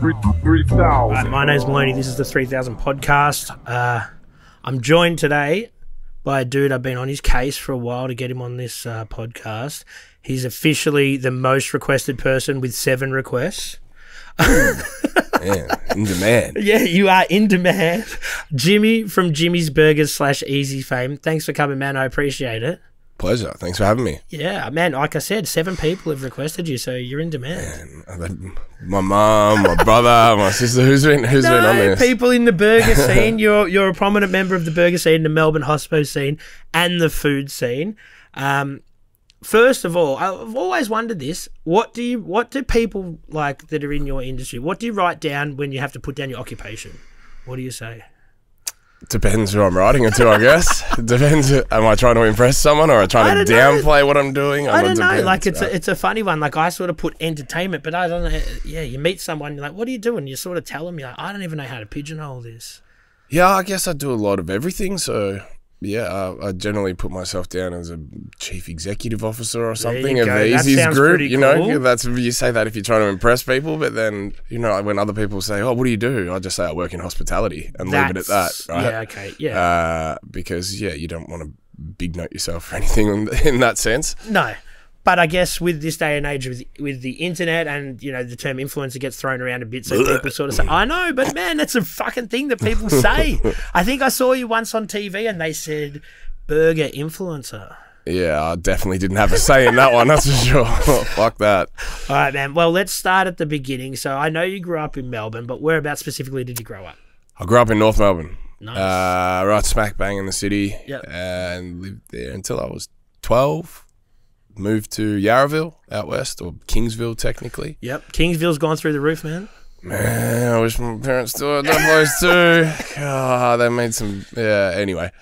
Three, three thousand. Right, my name's Maloney. This is the 3000 podcast. Uh, I'm joined today by a dude I've been on his case for a while to get him on this uh, podcast. He's officially the most requested person with seven requests. Yeah, in demand. Yeah, you are in demand. Jimmy from Jimmy's Burgers slash Easey fame. Thanks for coming, man. I appreciate it. Pleasure. Thanks for having me. Yeah, man. Like I said, seven people have requested you, so you're in demand. I've My mum, my brother, my sister. Who's been who's been on No, this? people in the burger scene. You're you're a prominent member of the burger scene, the Melbourne hospo scene, and the food scene. Um, first of all, I've always wondered this: what do you, what do people like that are in your industry? What do you write down when you have to put down your occupation? What do you say? Depends who I'm writing it to, I guess. Depends. Am I trying to impress someone or am I I trying to don't know. downplay what I'm doing? I I'm- don't know. depends. Like it's a, it's a funny one. Like I sort of put entertainment, but I don't know. Yeah, you meet someone, you're like, "What are you doing?" You sort of tell them, "You're like, I don't even know how to pigeonhole this." yeah, I guess I do a lot of everything. So yeah, I, I generally put myself down as a chief executive officer or something of go. the Easey's group. You know, cool. that's you say that if you're trying to impress people, but then you know when other people say, "Oh, what do you do?" I just say I work in hospitality and leave it at that. Right? Yeah. Okay. Yeah. uh, because yeah, you don't want to big note yourself or anything in, in that sense. No. But I guess with this day and age, with with the internet and you know the term influencer gets thrown around a bit, so people sort of say, "I know," but man, that's a fucking thing that people say. I think I saw you once on TV and they said burger influencer. Yeah, I definitely didn't have a say in that one. That's for sure. Fuck that. All right, man. Well, let's start at the beginning. So I know you grew up in Melbourne, but whereabouts specifically did you grow up? I grew up in North Melbourne, Nice. uh, right smack bang in the city, Yep. and lived there until I was twelve. Moved to Yarraville out west, or Kingsville technically. yep. Kingsville's gone through the roof, man. Man, I wish my parents still had that place too. God, they made some. Yeah. Anyway,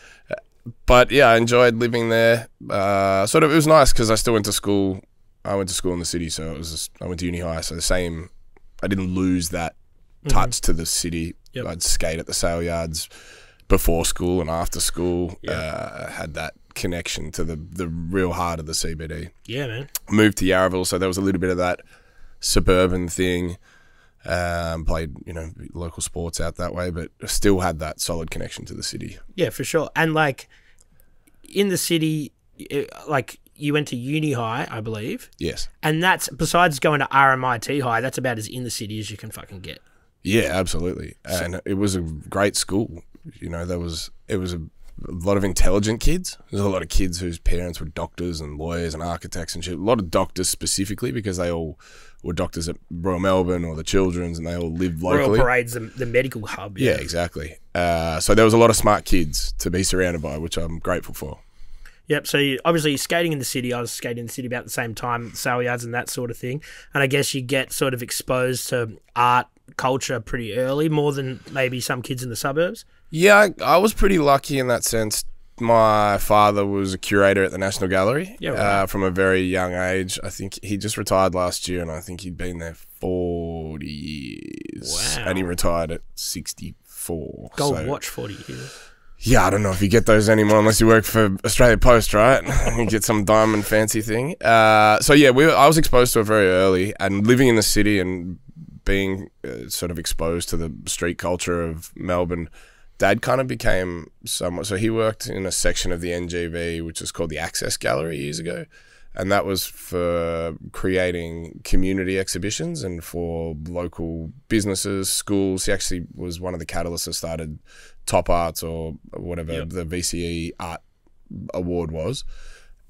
but yeah, I enjoyed living there. Uh, sort of, it was nice because I still went to school. I went to school in the city, so it was. Just, I went to uni high, so the same. I didn't lose that touch to the city. Yep. I'd skate at the sale yards before school and after school. Yeah. Uh, had that connection to the the real heart of the CBD Yeah, man. moved to Yarraville, so there was a little bit of that suburban thing. Um, played you know local sports out that way, but still had that solid connection to the city. Yeah, for sure. And like in the city, eh, like you went to uni high, I believe. Yes, And that's besides going to RMIT High, that's about as in the city as you can fucking get. yeah, absolutely, and it was a great school. You know, there was it was a, a lot of intelligent kids. There's a lot of kids whose parents were doctors and lawyers and architects and shit. A lot of doctors specifically because they all were doctors at Royal Melbourne or the Children's, and they all lived locally. Royal Parade's the, the medical hub. Yeah, exactly. Uh, so there was a lot of smart kids to be surrounded by, which I'm grateful for. Yep. So you, obviously you're skating in the city. I was skating in the city about the same time, sale yards and that sort of thing. And I guess you get sort of exposed to art culture pretty early, more than maybe some kids in the suburbs. Yeah, I, I was pretty lucky in that sense. My father was a curator at the National Gallery Yeah, right. uh, from a very young age. I think he just retired last year, and I think he'd been there 40 years. Wow. And he retired at 64. Gold So- watch forty years. Yeah, I don't know if you get those anymore unless you work for Australia Post, right? you get some diamond fancy thing. Uh, so yeah, we were, I was exposed to it very early, and living in the city and being uh, sort of exposed to the street culture of Melbourne dad kind of became somewhat. So he worked in a section of the NGV, which was called the Access Gallery years ago. And that was for creating community exhibitions and for local businesses, schools. He actually was one of the catalysts that started Top Arts or whatever yep. the VCE Art Award was.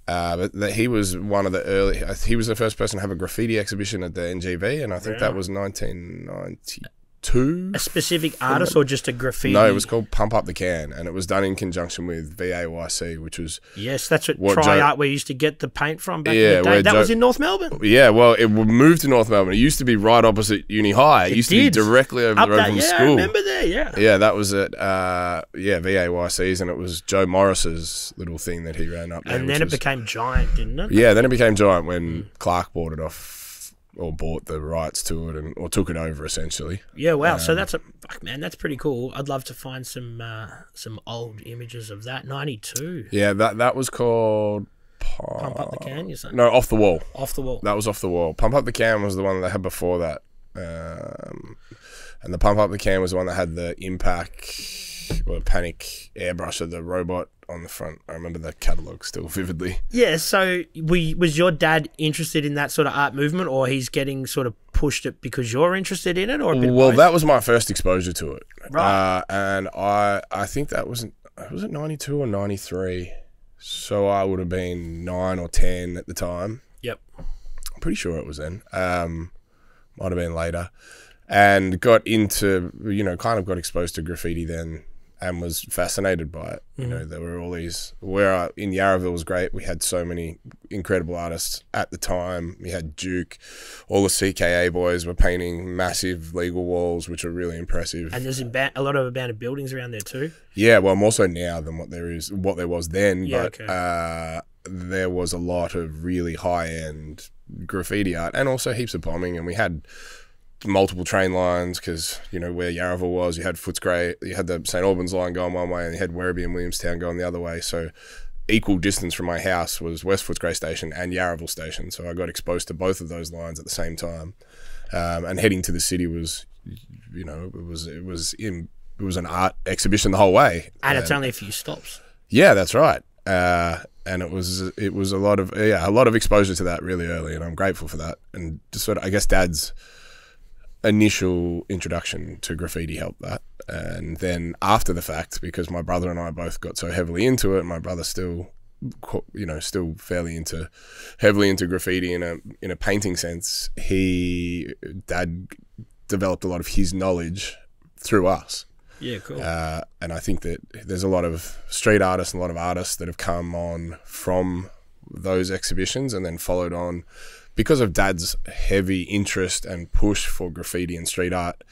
Uh, but he was one of the early. He was the first person to have a graffiti exhibition at the NGV, and I think yeah. that was 1990 two a specific artist or just a graffiti? No, it was called Pump Up the Can, and it was done in conjunction with VAYC, which was yes, that's what, what Try jo Art we used to get the paint from back yeah, in the day. That jo was in North Melbourne. Yeah, well, it moved to North Melbourne. It used to be right opposite Uni High. It, it used did. to be directly over Up the road that, from yeah, school. I remember there? Yeah, yeah, that was at uh, yeah VAYC's, and it was Joe Morris's little thing that he ran up. There, and then it was, became giant, didn't it? Yeah, then it became giant when mm. Clark bought it off or bought the rights to it and or took it over essentially. Yeah, wow. so Um, that's a fuck, man. That's pretty cool. I'd love to find some uh, some old images of that. Ninety two. Yeah, that that was called Pump up the can. You saying No, off the wall. off the wall. That was off the wall. Pump up the can was the one that they had before that. Um, and the pump up the can was the one that had the impact or panic airbrush of the robot on the front. I remember the catalog still vividly. Yeah, so we was your dad interested in that sort of art movement, or he's getting sort of pushed it because you're interested in it, or Well, both? that was my first exposure to it, Right. Uh, and I I think that was was it ninety two or ninety three. So I would have been nine or ten at the time. Yep. I'm pretty sure it was then. Um, might have been later, and got into you know kind of got exposed to graffiti then, and was fascinated by it. You know, there were all these where I, in Yarraville was great. We had so many incredible artists at the time. We had Duke, all the CKA boys were painting massive legal walls, which were really impressive. And there's a lot of abandoned buildings around there too. Yeah, well, more so now than what there is, what there was then. Yeah, but okay. uh, there was a lot of really high end graffiti art, and also heaps of bombing. And we had multiple train lines because you know where Yarraville was, you had Footscray, you had the St Albans line going one way, and you had Werribee and Williamstown going the other way. So equal distance from my house was West Footscray Station and Yarraville Station. So I got exposed to both of those lines at the same time. Um, and heading to the city was, you know, it was it was in it was an art exhibition the whole way. And it's only a few stops. Yeah, that's right. Uh, and it was it was a lot of yeah a lot of exposure to that really early, and I'm grateful for that. And just sort of I guess Dad's initial introduction to graffiti helped that, and then after the fact, because my brother and I both got so heavily into it, my brother still you know still fairly into heavily into graffiti in a in a painting sense. He Dad developed a lot of his knowledge through us. Yeah, cool. Uh, and I think that there's a lot of street artists and a lot of artists that have come on from those exhibitions and then followed on because of Dad's heavy interest and push for graffiti and street art.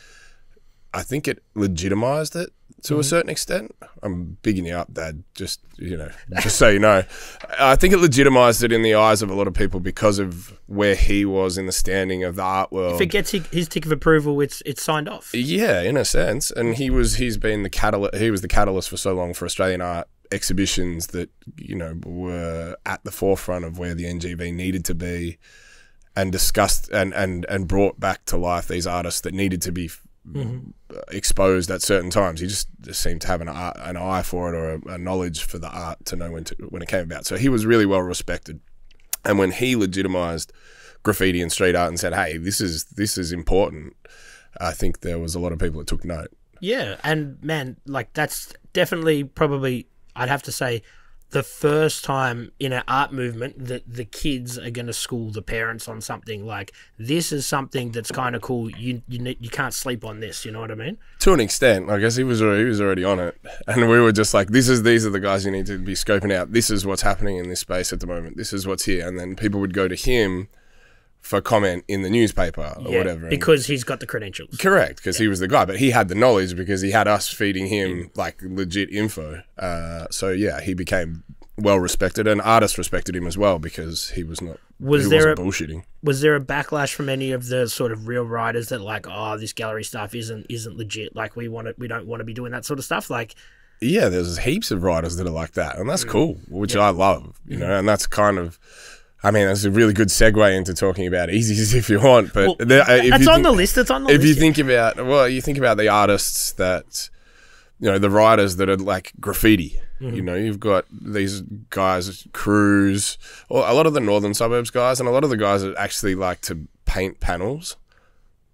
I think it legitimized it to a mm-hmm. certain extent. I'm bigging you up, Dad. Just you know, just so you know, I think it legitimized it in the eyes of a lot of people because of where he was in the standing of the art world. if it gets his tick of approval, it's it's signed off. Yeah, in a sense, and he was he's been the catalyst. He was the catalyst for so long for Australian art exhibitions that you know were at the forefront of where the NGV needed to be, and discussed and and and brought back to life these artists that needed to be mm-hmm. exposed at certain times. He just, just seemed to have an art, an eye for it or a, a knowledge for the art to know when to when it came about. So he was really well respected, and when he legitimized graffiti and street art and said, "Hey, this is this is important," I think there was a lot of people that took note. Yeah, and man, like that's definitely probably I'd have to say the first time in an art movement that the kids are going to school the parents on something like this is something that's kind of cool. You you you can't sleep on this. You know what I mean? To an extent, I guess he was already, he was already on it, and we were just like, "This is these are the guys you need to be scoping out. This is what's happening in this space at the moment. This is what's here." And then people would go to him for comment in the newspaper or Yeah, whatever. and- because he's got the credentials. Correct, because he was the guy, but he had the knowledge because he had us feeding him like legit info. Uh, so yeah, he became well respected, and artists respected him as well because he was not Was he there a- bullshitting. Was there a backlash from any of the sort of real writers that like, oh, this gallery stuff isn't isn't legit. Like we want to, we don't want to be doing that sort of stuff. Like, Yeah, there's heaps of writers that are like that, and that's cool, which I love. You know, and that's kind of. I mean, that's a really good segue into talking about Easey's if you want, but well, there- if that's you on think- the list. It's on the if list. you think about well you think about the artists that you know the writers that are like graffiti you mm-hmm. know you've got these guys crews or a lot of the northern suburbs guys and a lot of the guys that actually like to paint panels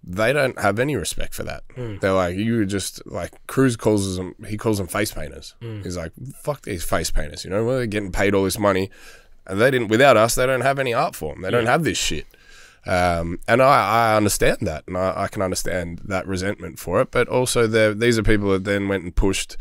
they don't have any respect for that. Mm. They're like you just like cruz calls them he calls them face painters. Mm. He's like fuck these face painters you know well, they're getting paid all this money and they didn't without us they don't have any art form they don't have this shit um, and I, I understand that, and I, I can understand that resentment for it. But also, these are people that then went and pushed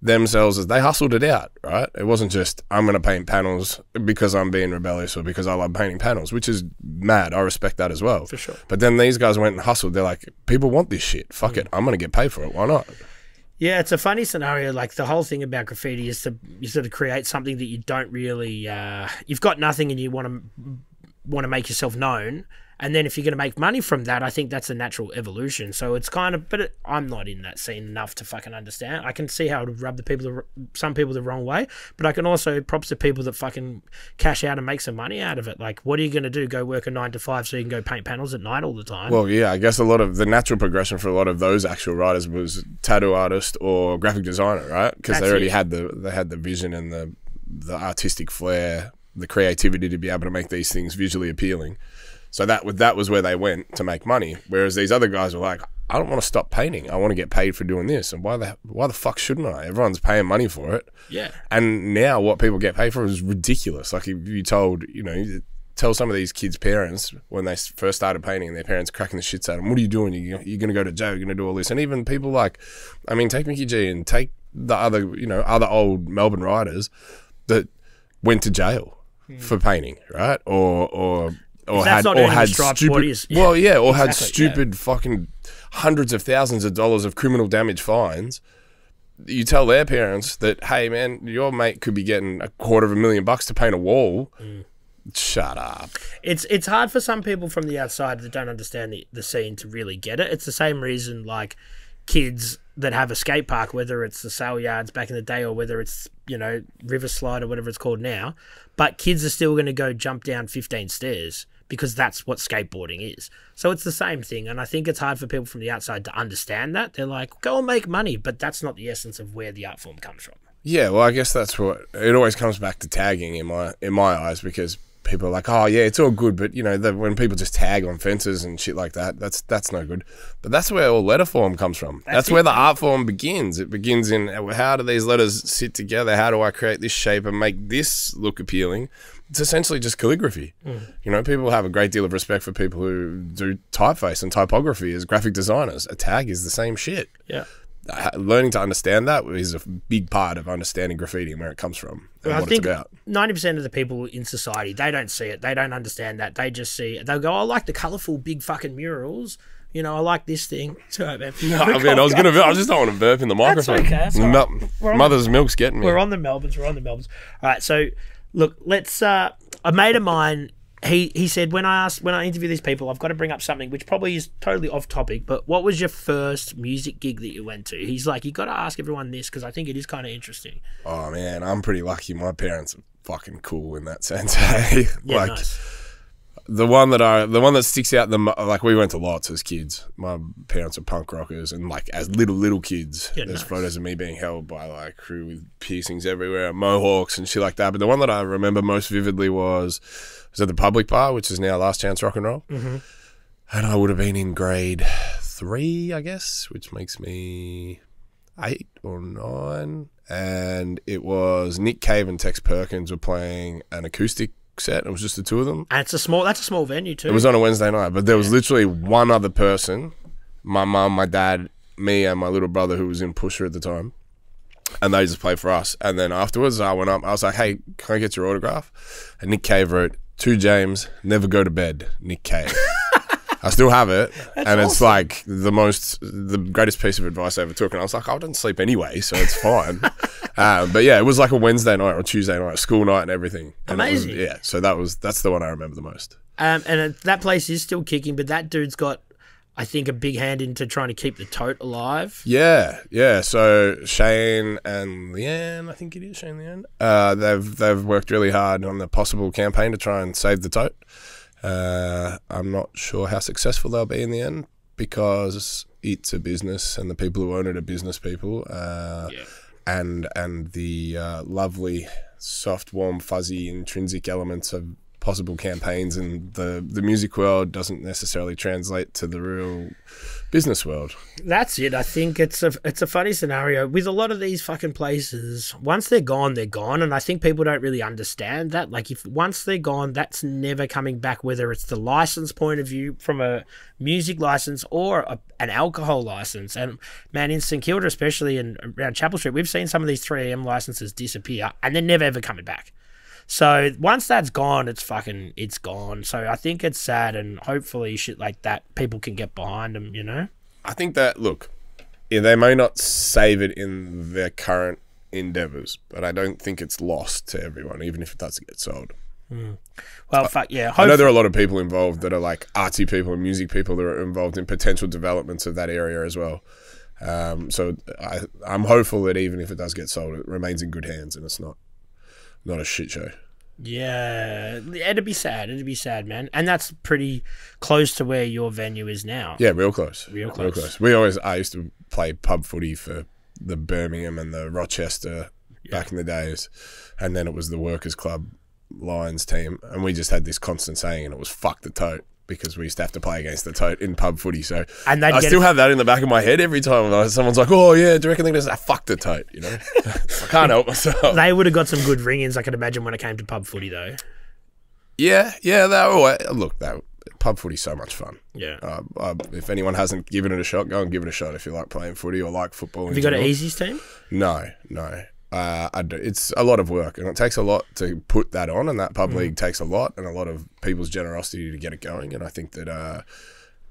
themselves as they hustled it out, right? It wasn't just I'm going to paint panels because I'm being rebellious or because I love painting panels, which is mad. I respect that as well. For sure. But then these guys went and hustled. They're like, people want this shit. Fuck it. I'm going to get paid for it. Why not? Yeah, it's a funny scenario. Like the whole thing about graffiti is to you sort of create something that you don't really. Uh, you've got nothing, and you want to want to make yourself known, And then if you're going to make money from that, I think that's a natural evolution. So it's kind of, but it, I'm not in that scene enough to fucking understand. I can see how it would rub the people, the, some people the wrong way, but I can also props to people that fucking cash out and make some money out of it. Like, what are you going to do? Go work a nine to five so you can go paint panels at night all the time? Well, yeah, I guess a lot of the natural progression for a lot of those actual writers was tattoo artist or graphic designer, right? Because they already it. had the they had the vision and the the artistic flair, the creativity to be able to make these things visually appealing. So that was that was where they went to make money. Whereas these other guys were like, I don't want to stop painting. I want to get paid for doing this. And why the why the fuck shouldn't I? Everyone's paying money for it. yeah. And now what people get paid for is ridiculous. Like if you told, you know, tell some of these kids' parents when they first started painting, and their parents cracking the shits at them, what are you doing? You, you're going to go to jail. You're going to do all this. And even people like, I mean, take Mickey G and take the other, you know, other old Melbourne writers that went to jail hmm. for painting, right? Or or or had or had the stripes, stupid. Well, yeah, or had Exactly, yeah. stupid fucking hundreds of thousands of dollars of criminal damage fines you tell their parents that, hey man, your mate could be getting a quarter of a million bucks to paint a wall. Mm. Shut up. It's it's hard for some people from the outside that don't understand the, the scene to really get it. It's the same reason like kids that have a skate park, whether it's the sale yards back in the day or whether it's, you know, River Slide or whatever it's called now, but kids are still gonna go jump down fifteen stairs because that's what skateboarding is. So it's the same thing. And I think it's hard for people from the outside to understand that. They're like, go and make money, but that's not the essence of where the art form comes from. Yeah, well, I guess that's what it always comes back to tagging in my in my eyes because people are like, oh yeah, it's all good, but you know, the, when people just tag on fences and shit like that, that's that's no good. But that's where all letter form comes from. That's, it. where the art form begins. It begins in how do these letters sit together? How do I create this shape and make this look appealing? It's essentially just calligraphy. You know, people have a great deal of respect for people who do typeface and typography as graphic designers. A tag is the same shit Yeah. uh, learning to understand that is a big part of understanding graffiti and where it comes from and Well, I what think it's about. ninety percent of the people in society they don't see it. They don't understand that. They just see it. They'll go, "I like the colourful big fucking murals." You know, I like this thing. Sorry, man. I mean, I was gonna, I just don't want to burp in the microphone. okay, that's Mel- We're Mother's milk's getting me. We're on the Melbournes. We're on the Melbournes. All right. So, look, let's. Uh, a mate of mine. He, he said when I asked when I interview these people, I've got to bring up something which probably is totally off topic. But what was your first music gig that you went to? He's like, you got to ask everyone this because I think it is kind of interesting. oh man, I'm pretty lucky. My parents are fucking cool in that sense. Hey, Yeah, like nice. The one that I, the one that sticks out the like we went to lots as kids. My parents are punk rockers, and like as little little kids, Yeah, there's nice. photos of me being held by like crew with piercings everywhere, mohawks and shit like that. But the one that I remember most vividly was was at the Public Bar, which is now Last Chance Rock and Roll, Mm-hmm. and I would have been in grade three, I guess, which makes me eight or nine. And it was Nick Cave and Tex Perkins were playing an acoustic set. It was just the two of them. And it's a small. That's a small venue too. It was on a Wednesday night, but there was literally one other person my mum, my dad, me, and my little brother who was in Pusher at the time. And they just played for us. And then afterwards, I went up. I was like, hey, can I get your autograph? And Nick Cave wrote, To James, never go to bed, Nick Cave. I still have it. and it's like the most, the greatest piece of advice I ever took. And I was like, I didn't sleep anyway, so it's fine. um, but yeah, it was like a Wednesday night or Tuesday night, school night and everything. And it was- Amazing. yeah. So that was, that's the one I remember the most. Um, and it, that place is still kicking, but that dude's got, I think, a big hand into trying to keep the tote alive. Yeah, yeah. So Shane and Leanne, I think it is Shane and Leanne. Uh, they've they've worked really hard on the possible campaign to try and save the tote. Uh, I'm not sure how successful they'll be in the end because it's a business and the people who own it are business people. Uh, Yeah. and and the uh, lovely, soft, warm, fuzzy, intrinsic elements of possible campaigns and the the music world doesn't necessarily translate to the real business world. That's it. I think it's a it's a funny scenario with a lot of these fucking places. Once they're gone, they're gone, and I think people don't really understand that. Like, if once they're gone, that's never coming back. Whether it's the license point of view from a music license or a, an alcohol license, and man, in St Kilda, especially in around Chapel Street, we've seen some of these three AM licenses disappear, and they're never ever coming back. So once that's gone, it's fucking it's gone. So I think it's sad, and hopefully shit like that people can get behind them. You know. I think that look, yeah, they may not save it in their current endeavors, but I don't think it's lost to everyone, even if it does get sold. Well, fuck yeah. I know there are a lot of people involved that are like artsy people and music people that are involved in potential developments of that area as well. Um, so I, I'm hopeful that even if it does get sold, it remains in good hands and it's not not a shit show. Yeah, it'd be sad. It'd be sad, man. And that's pretty close to where your venue is now. Yeah, real close. Real close. Real close. We always I used to play pub footy for the Birmingham and the Rochester back in the days, and then it was the Workers Club Lions team, and we just had this constant saying, and it was "fuck the tote." Because we used to have to play against the tote in pub footy, so And I still it- have that in the back of my head every time someone's like, "Oh yeah, do you reckon they're gonna say fuck the tote?" You know, I can't help myself. They would have got some good ring-ins, I can imagine, when it came to pub footy, though. Yeah, yeah, that always, look that pub footy's so much fun. Yeah. Uh, uh, if anyone hasn't given it a shot, go and give it a shot if you like playing footy or like football. Have you got an Easey's team? No, no. Uh, I. It's a lot of work, and it takes a lot to put that on. And that pub league takes a lot, and a lot of people's generosity to get it going. And I think that uh,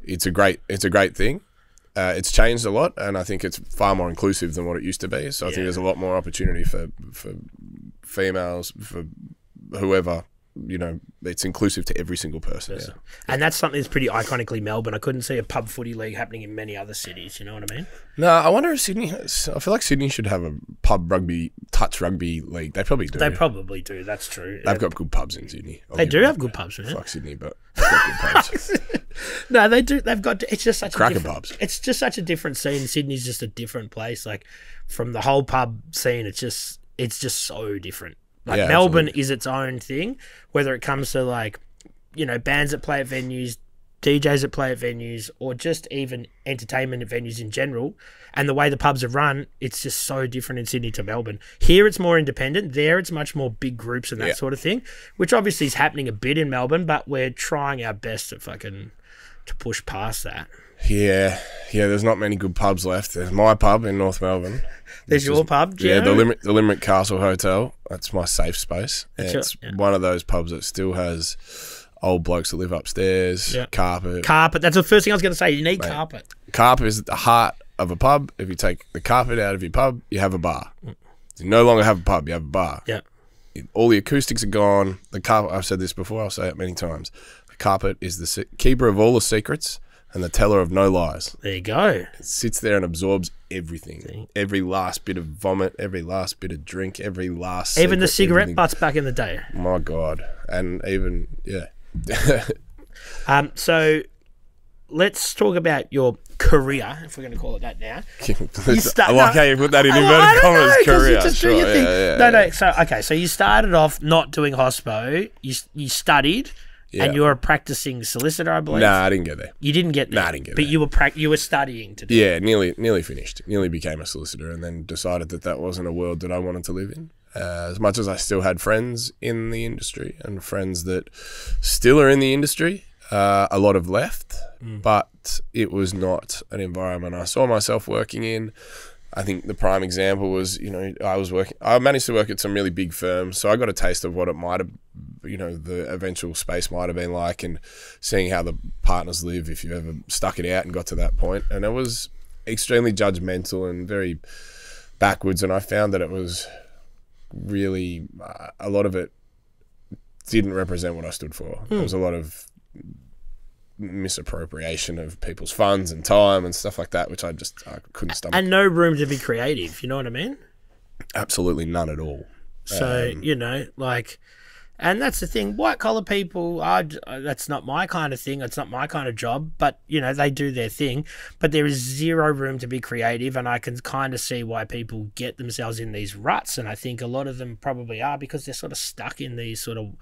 it's a great, it's a great thing. Uh, it's changed a lot, and I think it's far more inclusive than what it used to be. So I Yeah. think there's a lot more opportunity for for females, for whoever. You know, it's inclusive to every single person. Yeah. And that's something that's pretty iconically Melbourne. I couldn't see a pub footy league happening in many other cities. You know what I mean? No, I wonder if Sydney. Has, I feel like Sydney should have a pub rugby, touch rugby league. They probably do. They probably do. That's true. They've got good pubs in Sydney. I'll They do have good pubs, man. Fuck Sydney, but they've got good pubs. No, they do. They've got. It's just such Cracker a different, pubs. It's just such a different scene. Sydney's just a different place. Like from the whole pub scene, it's just it's just so different. Like Yeah, Melbourne is its own thing. Whether it comes to like you know bands that play at venues, DJs that play at venues, or just even entertainment at venues in general, and the way the pubs are run, it's just so different in Sydney to Melbourne. Here it's more independent. There it's much more big groups and that Yeah. sort of thing, which obviously is happening a bit in Melbourne, but we're trying our best to fucking to push past that. Yeah, yeah. There's not many good pubs left. There's my pub in North Melbourne. There's your just- pub, Yeah, the? Limerick, the Limerick Castle Hotel. That's my safe space. That's your- it's yeah. one of those pubs that still has old blokes that live upstairs. Yeah. Carpet. Carpet. That's the first thing I was going to say. You need carpet. carpet is at the heart of a pub. If you take the carpet out of your pub, you have a bar. Mm. You no longer have a pub. You have a bar. Yeah. all the acoustics are gone. The carpet, I've said this before, I'll say it many times. The carpet is the keeper of all the secrets and the teller of no lies. There you go. It sits there and absorbs everything. Every last bit of vomit, every last bit of drink, every last. Even the cigarette everything. butts back in the day. My God. And even, yeah. Um, so let's talk about your career, if we're going to call it that now. start- I like no, how you put that in I- I inverted don't know, commas, 'cause you career. just do Sure, your thing. yeah, yeah, no, yeah. no. So okay, so you started off not doing hospo. You you studied, Yeah. and you were a practicing solicitor, I believe. Nah, I didn't get there. You didn't get there. Nah, I didn't get But there. you were prac- you were studying to do. Yeah, nearly nearly finished. Nearly became a solicitor, and then decided that that wasn't a world that I wanted to live in. Uh, as much as I still had friends in the industry and friends that still are in the industry, uh, a lot have left, but it was not an environment I saw myself working in. I think the prime example was, you know, I was working. I managed to work at some really big firms, so I got a taste of what it might have, you know, the eventual space might have been like, and seeing how the partners live if you ever stuck it out and got to that point. And it was extremely judgmental and very backwards. And I found that it was really uh, a lot of it didn't represent what I stood for. There was a lot of misappropriation of people's funds and time and stuff like that, which I just I couldn't stomach. And no room to be creative. You know what I mean? Absolutely none at all. So Um, you know, like, and that's the thing. White collar people are. Uh, that's not my kind of thing. It's not my kind of job. But you know, they do their thing. But there is zero room to be creative, and I can kind of see why people get themselves in these ruts. And I think a lot of them probably are because they're sort of stuck in these sort of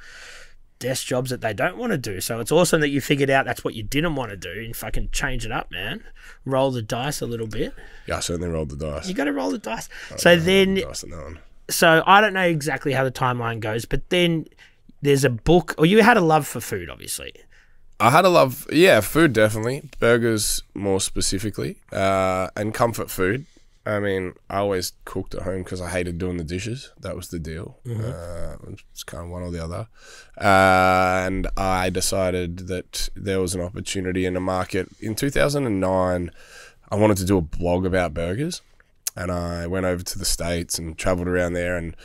desk jobs that they don't want to do. So it's awesome that you figured out that's what you didn't want to do and fucking change it up, man. Roll the dice a little bit. Yeah, I certainly rolled the dice. You got to roll the dice. So then Dice on that one. so I don't know exactly how the timeline goes, but then there's a book, or you had a love for food, obviously. I had a love, yeah, food definitely, burgers more specifically, uh, and comfort food. I mean, I always cooked at home because I hated doing the dishes. That was the deal. Uh, it's kind of one or the other. Uh, and I decided that there was an opportunity in the market in 2009. I wanted to do a blog about burgers. and I went over to the states and traveled around there, and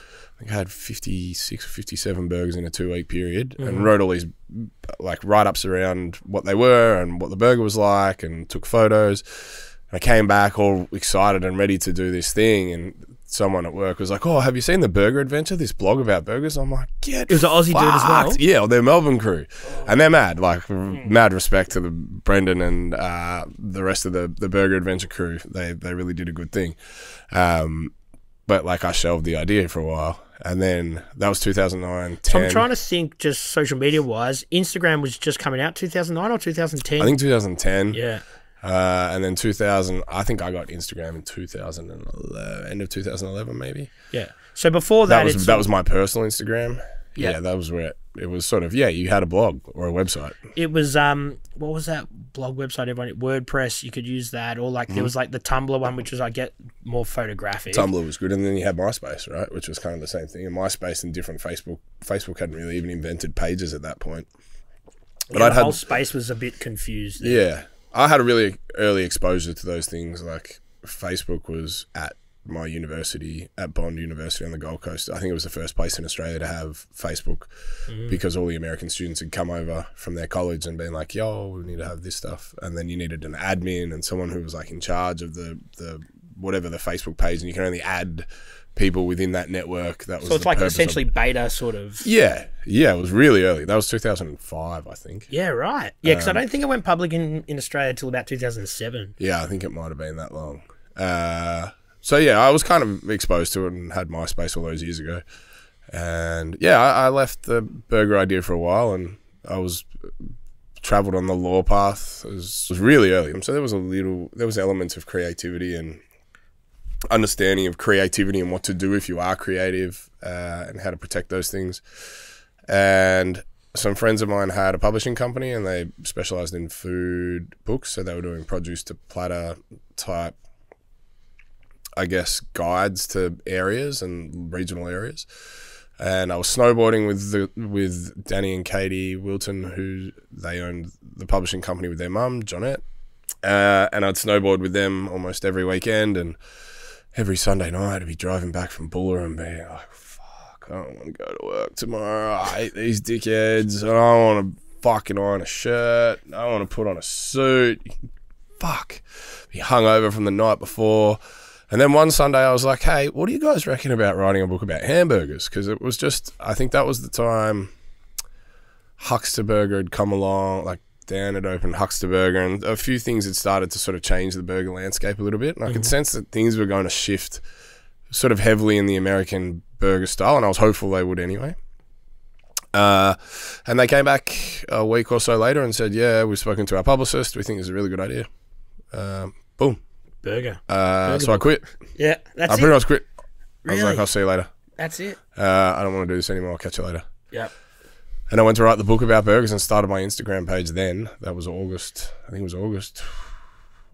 I had fifty six or fifty seven burgers in a two week period, and wrote all these like write ups around what they were and what the burger was like, and took photos. And I came back all excited and ready to do this thing, and someone at work was like, "Oh, have you seen the Burger Adventure? This blog about burgers?" I'm like, "Get It was an Aussie dude as well? fucked." Yeah, they're Melbourne crew, and they're mad. Like mad respect to the Brendan and uh, the rest of the the Burger Adventure crew. They they really did a good thing. Um, but like I shelved the idea for a while, and then that was 2009. 10. So I'm trying to think, just social media wise, Instagram was just coming out 2009 or 2010. I think 2010. yeah. Uh, and then 2000, I think I got Instagram in 2011, end of 2011, maybe. Yeah. So before That that, was that was my personal Instagram. Yeah. Yeah, that was where it, was sort of yeah. You had a blog or a website. it was um what was that blog website everyone WordPress you could use that or like Mm-hmm. there was like the Tumblr one which was I get more photographic. Tumblr was good, and then you had MySpace, right, which was kind of the same thing. And MySpace and different Facebook. Facebook hadn't really even invented pages at that point. But Yeah, the had whole space was a bit confused. there. yeah, I had a really early exposure to those things. Like Facebook was at my university at Bond University on the Gold Coast. I think it was the first place in Australia to have Facebook because all the American students had come over from their college and been like, "Yo, we need to have this stuff," and then you needed an admin and someone who was like in charge of the the whatever the Facebook page, and you can only add people within that network. That was So it's like essentially beta sort of. yeah, yeah. It was really early. That was 2005, I think. Yeah, right. Yeah, because Um, I don't think it went public in, in Australia until about 2007. Yeah, I think it might have been that long. Uh, so yeah, I was kind of exposed to it and had MySpace all those years ago. And yeah, I, I left the burger idea for a while, and I was traveled on the law path. It was, it was really early, so there was a little, there was elements of creativity and understanding of creativity and what to do if you are creative uh, and how to protect those things. And some friends of mine had a publishing company and they specialized in food books. So they were doing produce to platter type, I guess, guides to areas and regional areas. And I was snowboarding with the with Danny and Katie Wilton, who they owned the publishing company with their mum, Jonette. Uh, and I'd snowboard with them almost every weekend. And every Sunday night, I'd be driving back from Buller and be like, fuck, I don't want to go to work tomorrow. I hate these dickheads. I don't want to fucking iron a shirt. I want to put on a suit. Fuck. Be hungover from the night before. And then one Sunday, I was like, hey, what do you guys reckon about writing a book about hamburgers? Because it was just, I think that was the time Huxtaburger had come along, like Dan had opened Huxtaburger, and a few things had started to sort of change the burger landscape a little bit. And I could sense that things were going to shift sort of heavily in the American burger style, and I was hopeful they would anyway. Uh, and they came back a week or so later and said, "Yeah, we've spoken to our publicist. We think it's a really good idea." Um, boom. Burger. Uh, so I quit. Yeah, that's I it. pretty much quit. Really? I was like, "I'll see you later. That's it. Uh, I don't want to do this anymore. I'll catch you later." Yep. And I went to write the book about burgers and started my Instagram page then. That was August, I think it was August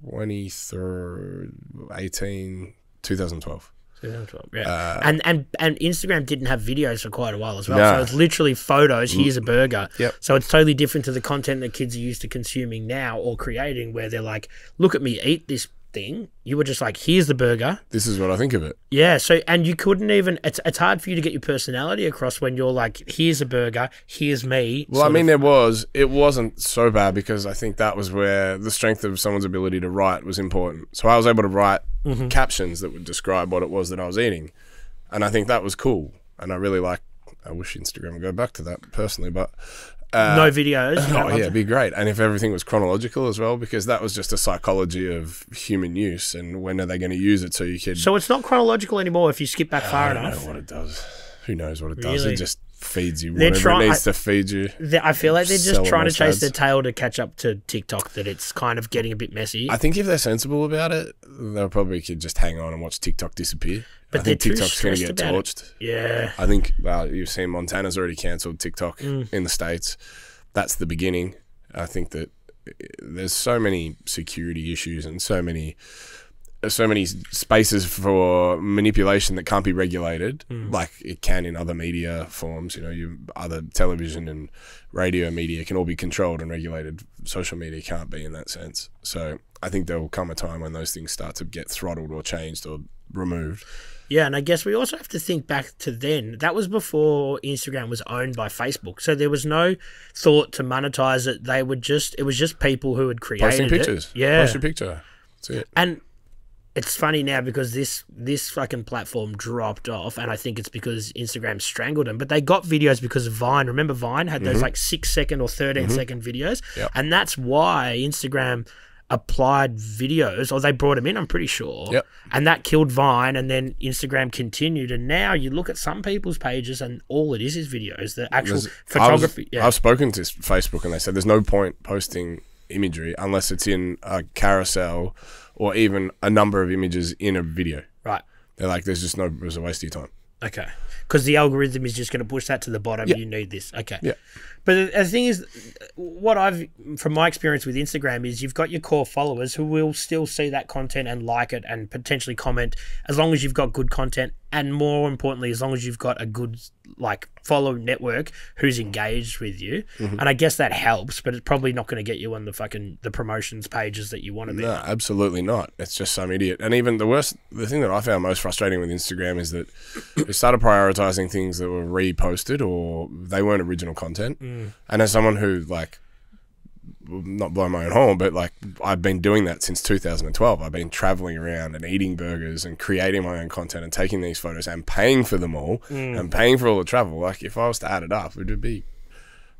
23rd, 18, 2012. 2012, Yeah. and, and and Instagram didn't have videos for quite a while as well. No. So it's literally photos. Here's a burger. Yep. So it's totally different to the content that kids are used to consuming now or creating, where they're like, "Look at me eat this thing." You were just like, "Here's the burger." This is what I think of it. Yeah. So and you couldn't even. It's it's hard for you to get your personality across when you're like, "Here's a burger. Here's me." Well, I mean, of- there was. It wasn't so bad because I think that was where the strength of someone's ability to write was important. So I was able to write Mm-hmm. captions that would describe what it was that I was eating. And I think that was cool. And I really like, I wish Instagram would go back to that personally, but Uh, no videos. Oh yeah, it'd be great. And if everything was chronological as well, because that was just a psychology of human use and when are they going to use it so you could. So it's not chronological anymore if you skip back far enough. I don't enough. know what it does. Who knows what it does? Really? It just feeds you They're whatever try- it needs to feed you. I feel like they're just trying to chase ads. their tail to catch up to TikTok. That it's kind of getting a bit messy. I think if they're sensible about it, they'll probably could just hang on and watch TikTok disappear. But I think TikTok's going to get about it. torched. yeah. I think, well, you've seen Montana's already cancelled TikTok Mm. in the States. That's the beginning. I think that uh, there's so many security issues and so many so many spaces for manipulation that can't be regulated Mm. like it can in other media forms you know you other television and radio media can all be controlled and regulated social media can't be in that sense so I think there will come a time when those things start to get throttled or changed or removed. Yeah, and I guess we also have to think back to then. That was before Instagram was owned by Facebook, so there was no thought to monetize it. They would just it was just people who had created Posting it. pictures. Yeah, Post your picture. That's it. and it's funny now because this this fucking platform dropped off, and I think it's because Instagram strangled them. But they got videos because of Vine. Remember Vine had those mm-hmm. like six second or 13 mm-hmm. second videos, Yep. and that's why Instagram applied videos, or they brought them in. I'm pretty sure. Yep. And that killed Vine, and then Instagram continued, and now you look at some people's pages, and all it is is videos. The actual There's- photography. I yeah. I've spoken to Facebook and they said there's no point posting imagery unless it's in a carousel or even a number of images in a video. right. They're like, there's just no, it was a waste of your time. Okay. Because the algorithm is just going to push that to the bottom. You need this. Okay. Yeah. But the, the thing is, what I've, from my experience with Instagram, is you've got your core followers who will still see that content and like it and potentially comment as long as you've got good content. And more importantly, as long as you've got a good, like, follow network who's engaged with you. And I guess that helps, but it's probably not going to get you on the fucking, the promotions pages that you want to be No, on. absolutely not. It's just some idiot. And even the worst, the thing that I found most frustrating with Instagram is that they started prioritizing things that were reposted or they weren't original content. Mm. And as someone who, like, not blow my own horn, but like I've been doing that since 2012. I've been traveling around and eating burgers and creating my own content and taking these photos and paying for them all Mm. and paying for all the travel. Like, if I was to add it up, it would be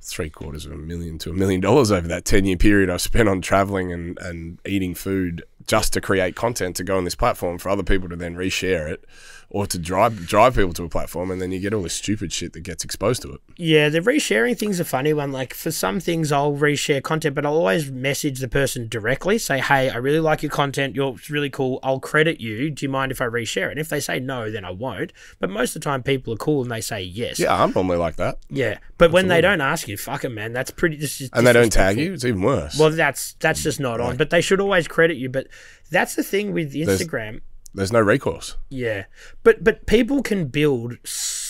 three quarters of a million to a million dollars over that 10 year period I've spent on traveling and, and eating food just to create content to go on this platform for other people to then reshare it or to drive drive people to a platform and then you get all this stupid shit that gets exposed to it. Yeah, the resharing thing's a funny one. Like for some things, I'll reshare content, but I'll always message the person directly. Say, "Hey, I really like your content. You're it's really cool. I'll credit you. Do you mind if I reshare it?" And if they say no, then I won't. But most of the time, people are cool and they say yes. Yeah, I'm normally like that. Yeah. But when they don't ask you, fuck 'em, man. That's pretty. This is And they don't tag you, it's even worse. Well, that's that's just not on. But they should always credit you. But that's the thing with Instagram. There's no recourse. Yeah, but but people can build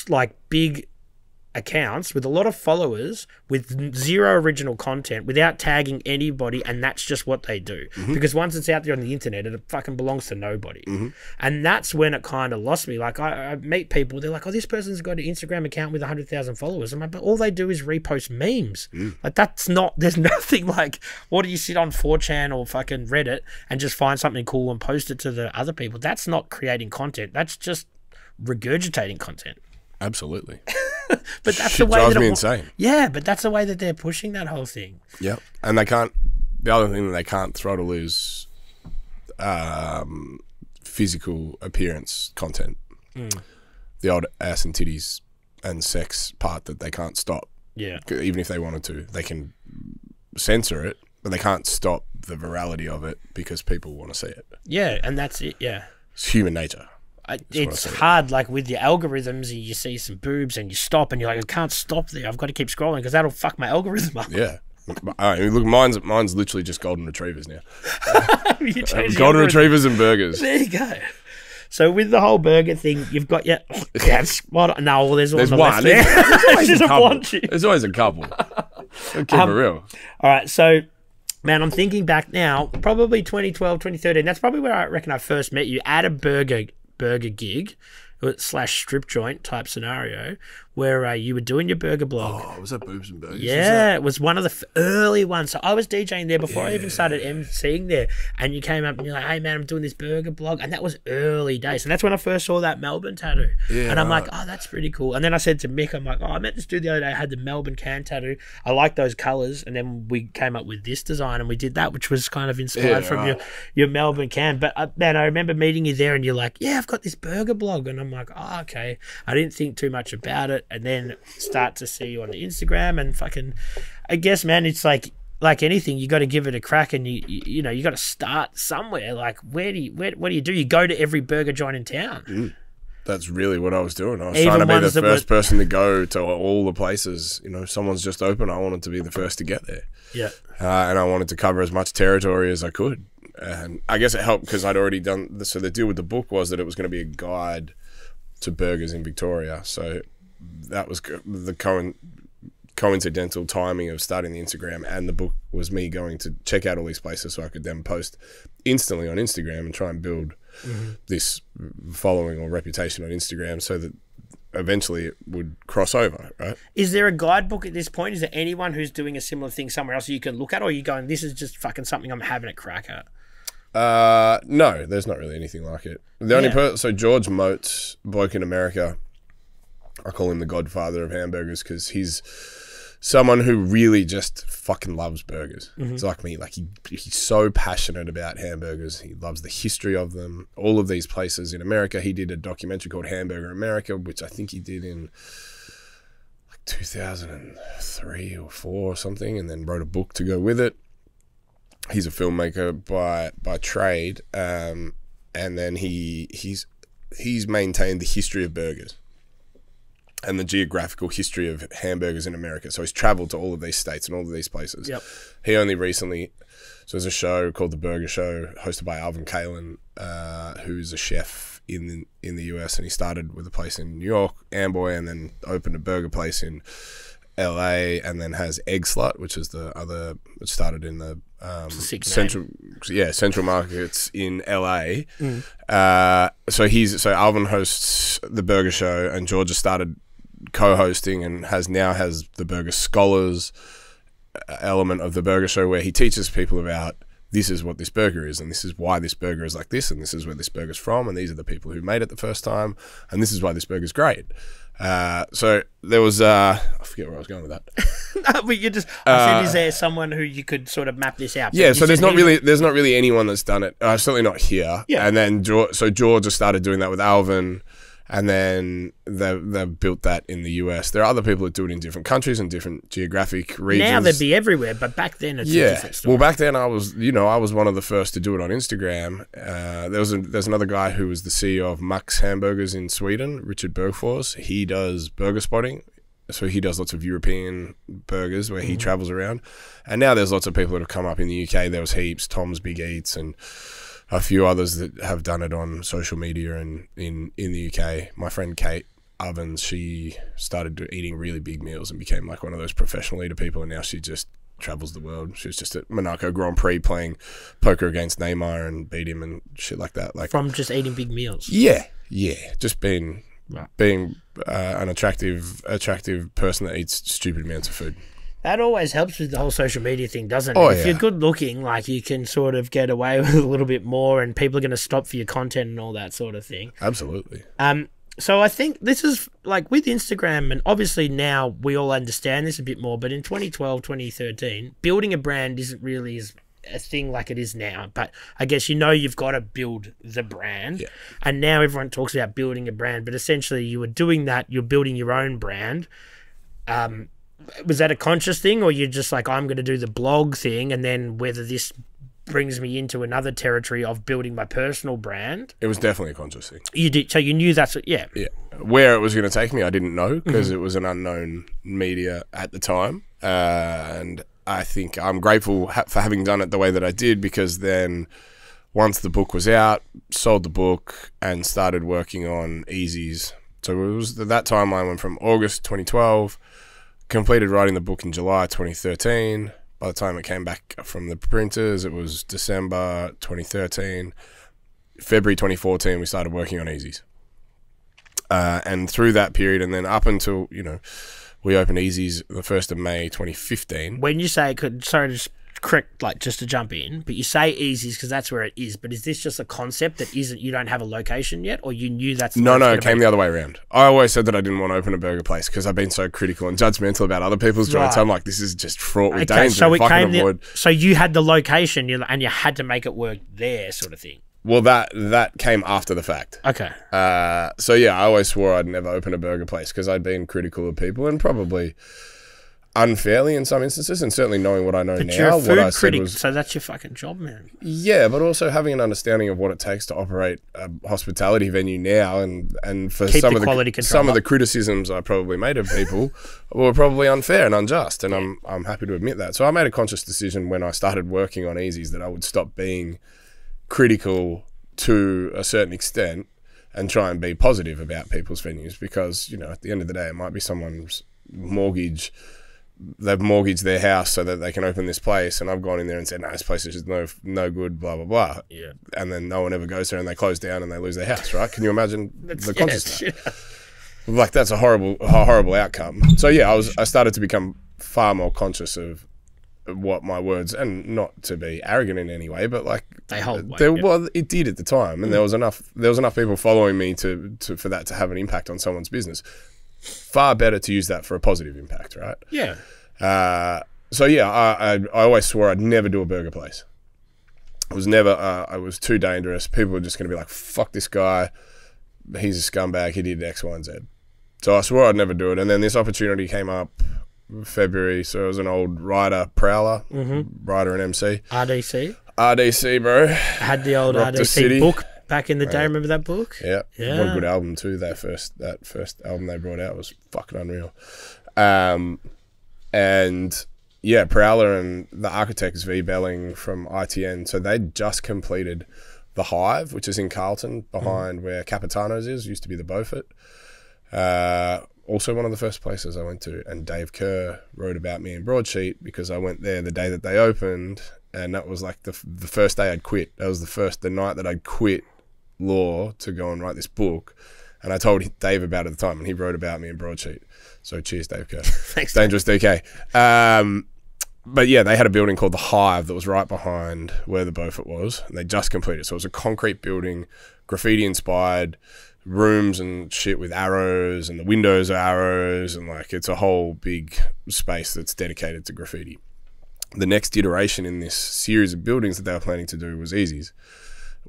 like big accounts with a lot of followers with zero original content without tagging anybody, and that's just what they do. Mm-hmm. Because once it's out there on the internet, it fucking belongs to nobody, mm-hmm. and that's when it kind of lost me. Like I, I meet people, they're like, "Oh, this person's got an Instagram account with hundred thousand followers," I'm like, "But all they do is repost memes. Mm. Like that's not. There's nothing like. What do you sit on 4chan or fucking Reddit and just find something cool and post it to the other people? That's not creating content. That's just regurgitating content. Absolutely. But that's Shit the way drives that me insane. Yeah, but that's the way that they're pushing that whole thing. Yeah. And they can't the other thing that they can't throttle is um, physical appearance content. The old ass and titties and sex part that they can't stop. Yeah. even if they wanted to, they can censor it, but they can't stop the virality of it because people want to see it. Yeah, and that's it. Yeah. It's human nature. I, it's I hard, like with your algorithms, and you see some boobs and you stop and you're like, I can't stop there. I've got to keep scrolling because that'll fuck my algorithm up. Yeah. I mean, look, mine's mine's literally just golden retrievers now. You golden retrievers and burgers. There you go. So with the whole burger thing, you've got your yeah, spot. No, well, there's, There's one. on the one. left there. There's always a a couple. There's always a couple. Keep Um, it real. All right, so man, I'm thinking back now, probably 2012, 2013. That's probably where I reckon I first met you at a burger burger gig uh, slash strip joint type scenario where uh, you were doing your burger blog. Oh, was that boobs and burgers? Yeah, it was one of the f- early ones. So I was DJing there before I even started emceeing there. And you came up and you're like, hey, man, I'm doing this burger blog. And that was early days. And that's when I first saw that Melbourne tattoo. Yeah, and I'm right. like, oh, that's pretty cool. And then I said to Mick, I'm like, oh, I met this dude the other day. I had the Melbourne can tattoo. I like those colors. And then we came up with this design and we did that, which was kind of inspired Yeah, from right. your, your Melbourne can. But uh, man, I remember meeting you there and you're like, yeah, I've got this burger blog. And I'm like, oh, okay. I didn't think too much about it. And then start to see you on the Instagram and fucking, I guess, man, it's like, like anything, you got to give it a crack, and you, you, you know, you got to start somewhere. Like, where do you, where, what do you do? You go to every burger joint in town. That's really what I was doing. I was Even trying to be the first were- person to go to all the places. You know, someone's just open. I wanted to be the first to get there. Yeah, uh, and I wanted to cover as much territory as I could. And I guess it helped because I'd already done. The, so the deal with the book was that it was going to be a guide to burgers in Victoria. So that was co- the co- coincidental timing of starting the Instagram and the book was me going to check out all these places so I could then post instantly on Instagram and try and build this following or reputation on Instagram so that eventually it would cross over, right? Is there a guidebook at this point? Is there anyone who's doing a similar thing somewhere else you can look at, or are you going, this is just fucking something I'm having a crack at? Uh, no, there's not really anything like it. The only Yeah. per- so George Motz, bloke in America, I call him the godfather of hamburgers because he's someone who really just fucking loves burgers. It's like me, like he he's so passionate about hamburgers. He loves the history of them. All of these places in America. He did a documentary called Hamburger America, which I think he did in like 2003 or four or something, and then wrote a book to go with it he's a filmmaker by by trade, um, and then he he's he's maintained the history of burgers and the geographical history of hamburgers in America. So he's traveled to all of these states and all of these places. Yep. He only recently so there's a show called The Burger Show hosted by Alvin Cailan, uh, who's a chef in the, in the US, and he started with a place in New York, Amboy, and then opened a burger place in LA, and then has Eggslut, which is the other it started in the um, central yeah central markets in LA. Uh, so he's so Alvin hosts the Burger Show, and Georgia started co-hosting and has now has the Burger Scholars uh, element of the Burger Show where he teaches people about this is what this burger is, and this is why this burger is like this, and this is where this burger's from, and these are the people who made it the first time, and this is why this burger's great. Uh, so there was uh, I forget where I was going with that. but you just, I said, is there someone who you could sort of map this out? Yeah, so there's not really there's not really anyone that's done it. Uh, certainly not here. Yeah. And then George, so Georgia started doing that with Alvin, and then they they built that in the US. There are other people that do it in different countries and different geographic regions. Now they'd be everywhere, but back then it's a yeah. different story. Well, back then I was, you know, I was one of the first to do it on Instagram. Uh, there was a, there's another guy who was the CEO of Max Hamburgers in Sweden, Richard Bergfors. He does burger spotting. So he does lots of European burgers where he travels around. And now there's lots of people that have come up in the UK. There was heaps, Tom's Big Eats and a few others that have done it on social media and in, in the UK. My friend Kate Ovens, she started eating really big meals and became like one of those professional eater people. And now she just travels the world. She was just at Monaco Grand Prix playing poker against Neymar and beat him and shit like that. Like, From just eating big meals. yeah, yeah, just being Right. being uh, an attractive attractive person that eats stupid amounts of food. That always helps with the whole social media thing, doesn't it? Oh, if yeah. you're good looking, like you can sort of get away with a little bit more, and people are going to stop for your content and all that sort of thing. Absolutely. Um, so I think this is like with Instagram, and obviously now we all understand this a bit more. But in 2012, 2013, building a brand isn't really as a thing like it is now. But I guess you know you've got to build the brand, Yeah. and now everyone talks about building a brand. But essentially, you were doing that. You're building your own brand. Um, was that a conscious thing, or you're just like I'm going to do the blog thing, and then whether this brings me into another territory of building my personal brand? It was definitely a conscious thing. You did, so you knew that's yeah. Yeah. Where it was going to take me, I didn't know because it was an unknown media at the time. Uh, and I think I'm grateful ha- for having done it the way that I did because then once the book was out, sold the book and started working on Easey's. So it was that timeline went from August 2012, completed writing the book in July 2013. By the time it came back from the printers, it was December 2013. February 2014, we started working on Easey's uh, and through that period, and then up until you know, we opened Easey's the first of May 2015. when you say it could sorry to correct like just to jump in but you say Easey's because that's where it is but is this just a concept that isn't you don't have a location yet or you knew that's No, no, it came the other way around. I always said that I didn't want to open a burger place because I've been so critical and judgmental about other people's joints. Right. I'm like, this is just fraught with okay danger. so it came the, so you had the location and you had to make it work there sort of thing Well, that that came after the fact. okay Uh, so yeah, I always swore I'd never open a burger place because I'd been critical of people and probably unfairly in some instances, and certainly knowing what I know but now, you're a what food I said critic was so that's your fucking job man. Yeah, but also having an understanding of what it takes to operate a hospitality venue now, and and for Keep some the of the quality control some of the criticisms I probably made of people were probably unfair and unjust, and I'm I'm happy to admit that. So I made a conscious decision when I started working on Easey's that I would stop being critical to a certain extent and try and be positive about people's venues because you know at the end of the day it might be someone's mortgage they've mortgaged their house so that they can open this place, and I've gone in there and said, "No, this place is just no no good." Blah blah blah. Yeah. And then no one ever goes there, and they close down and they lose their house. Right? Can you imagine the yeah, consciousness? shit. like that's a horrible a horrible outcome so yeah i was i started to become far more conscious of what my words and not to be arrogant in any way but like They hold weight, there yeah. well it did at the time and there mm. was enough there was enough people following me to, to for that to have an impact on someone's business far better to use that for a positive impact right Yeah. uh, so yeah, I, I, I always swore I'd never do a burger place. It was never. Uh, I was too dangerous. People were just going to be like, "Fuck this guy. He's a scumbag. He did X, Y, and Z." So I swore I'd never do it. And then this opportunity came up February. So it was an old rider, prowler, rider and MC. RDC. RDC, bro. I had the old Rock RDC City. book back in the day. Remember that book? Yeah. What Yeah. a good album too. That first that first album they brought out was fucking unreal. Um, and yeah, Prowler and the architects Zvi Belling from ITN. So they just completed the Hive, which is in Carlton, behind where Capitano's is. Used to be the Beaufort. Uh, also one of the first places I went to, and Dave Kerr wrote about me in Broadsheet because I went there the day that they opened, and that was like the the first day I'd quit. That was the first the night that I'd quit law to go and write this book. And I told Dave about it at the time, and he wrote about me in Broadsheet. So cheers, Dave Kerr. Thanks. Dangerous DK. Um, but yeah, they had a building called the Hive that was right behind where the Beaufort was, and they just completed. So it was a concrete building, graffiti inspired, rooms and shit with arrows, and the windows are arrows, and like it's a whole big space that's dedicated to graffiti. The next iteration in this series of buildings that they were planning to do was Easey's,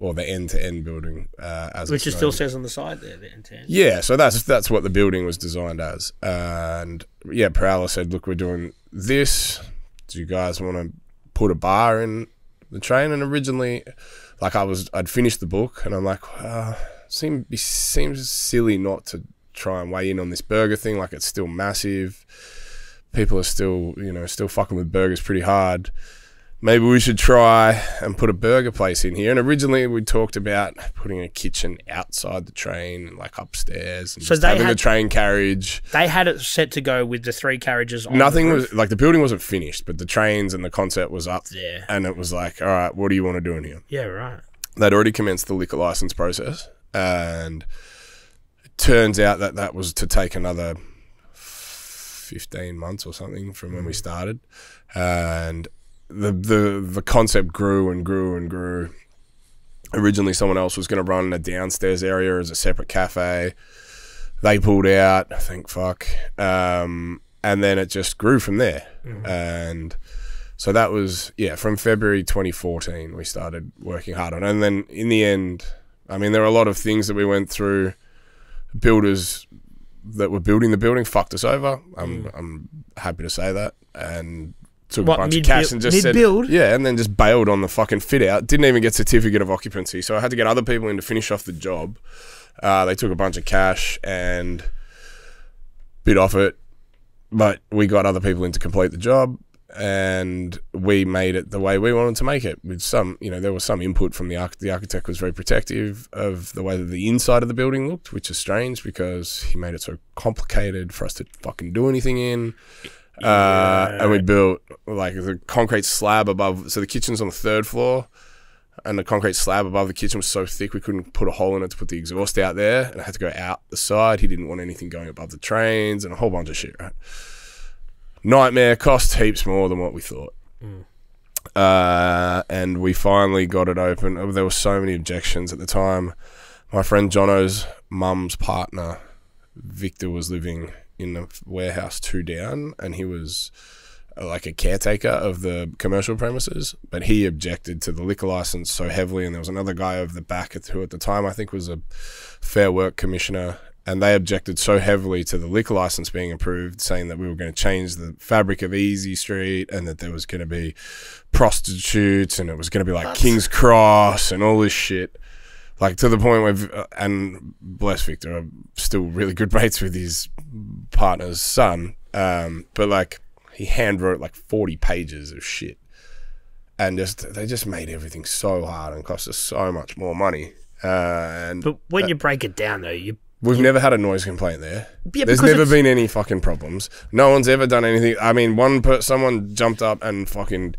or the end to end building, uh, as Which it still says on the side there, the intent. Yeah, so that's that's what the building was designed as. and yeah, Prowler said, "Look, we're doing this. Do you guys want to put a bar in the train?" And originally, like I was, I'd finished the book, and I'm like, uh, seem it seems silly not to try and weigh in on this burger thing. Like it's still massive. People are still, you know, still fucking with burgers pretty hard maybe we should try and put a burger place in here. And originally we talked about putting a kitchen outside the train, like upstairs, and So just they having a train carriage. They had it set to go with the three carriages on Nothing was like the building wasn't finished, but the trains and the concept was up. Yeah. And it was like, all right, what do you want to do in here? Yeah, right. They'd already commenced the liquor license process, and it turns out that that was to take another fifteen months or something from when we mm. started, and the the the concept grew and grew and grew. Originally, someone else was going to run a downstairs area as a separate cafe. They pulled out. I think fuck, um, and then it just grew from there, and. So that was yeah, from February 2014 we started working hard on, it. and then in the end, I mean there were a lot of things that we went through. Builders that were building the building fucked us over. I'm I'm happy to say that, and took What, a bunch of cash and just said mid-build? yeah, and then just bailed on the fucking fit out. Didn't even get certificate of occupancy, so I had to get other people in to finish off the job. Uh, they took a bunch of cash and bid off it, but we got other people in to complete the job and we made it the way we wanted to make it with some you know there was some input from the arch- the architect was very protective of the way that the inside of the building looked which is strange because he made it so complicated for us to fucking do anything in uh, and we built like the concrete slab above so the kitchen's on the third floor and the concrete slab above the kitchen was so thick we couldn't put a hole in it to put the exhaust out there and it had to go out the side. He didn't want anything going above the trains and a whole bunch of shit right? Nightmare cost heaps more than what we thought. Uh, and we finally got it open. Oh, there were so many objections at the time. My friend Jono's mum's partner Victor was living in the warehouse two down and he was uh, like a caretaker of the commercial premises, but he objected to the liquor license so heavily. And there was another guy over the back at- who, at the time, I think was a fair work commissioner, and they objected so heavily to the liquor license being approved, saying that we were going to change the fabric of Easey Street and that there was going to be prostitutes and it was going to be like King's Cross and all this shit. Like to the point where, uh, and bless Victor, I'm still really good mates with his partner's son. Um, but like he hand wrote like 40 pages of shit and just they just made everything so hard and cost us so much more money uh, and But when you break it down, though, you We've never had a noise complaint there. Yeah, There's never been any fucking problems. No one's ever done anything. I mean, one per someone jumped up and fucking.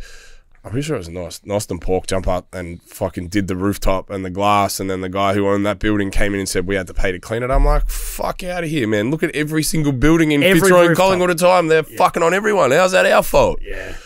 I'm pretty sure it was Nost- Noston Pork jump up and fucking did the rooftop and the glass, and then the guy who owned that building came in and said we had to pay to clean it. I'm like, fuck out of here, man! Look at every single building in Every Fitzroy and. Collingwood at a time. They're fucking on everyone. How's that our fault? Yeah.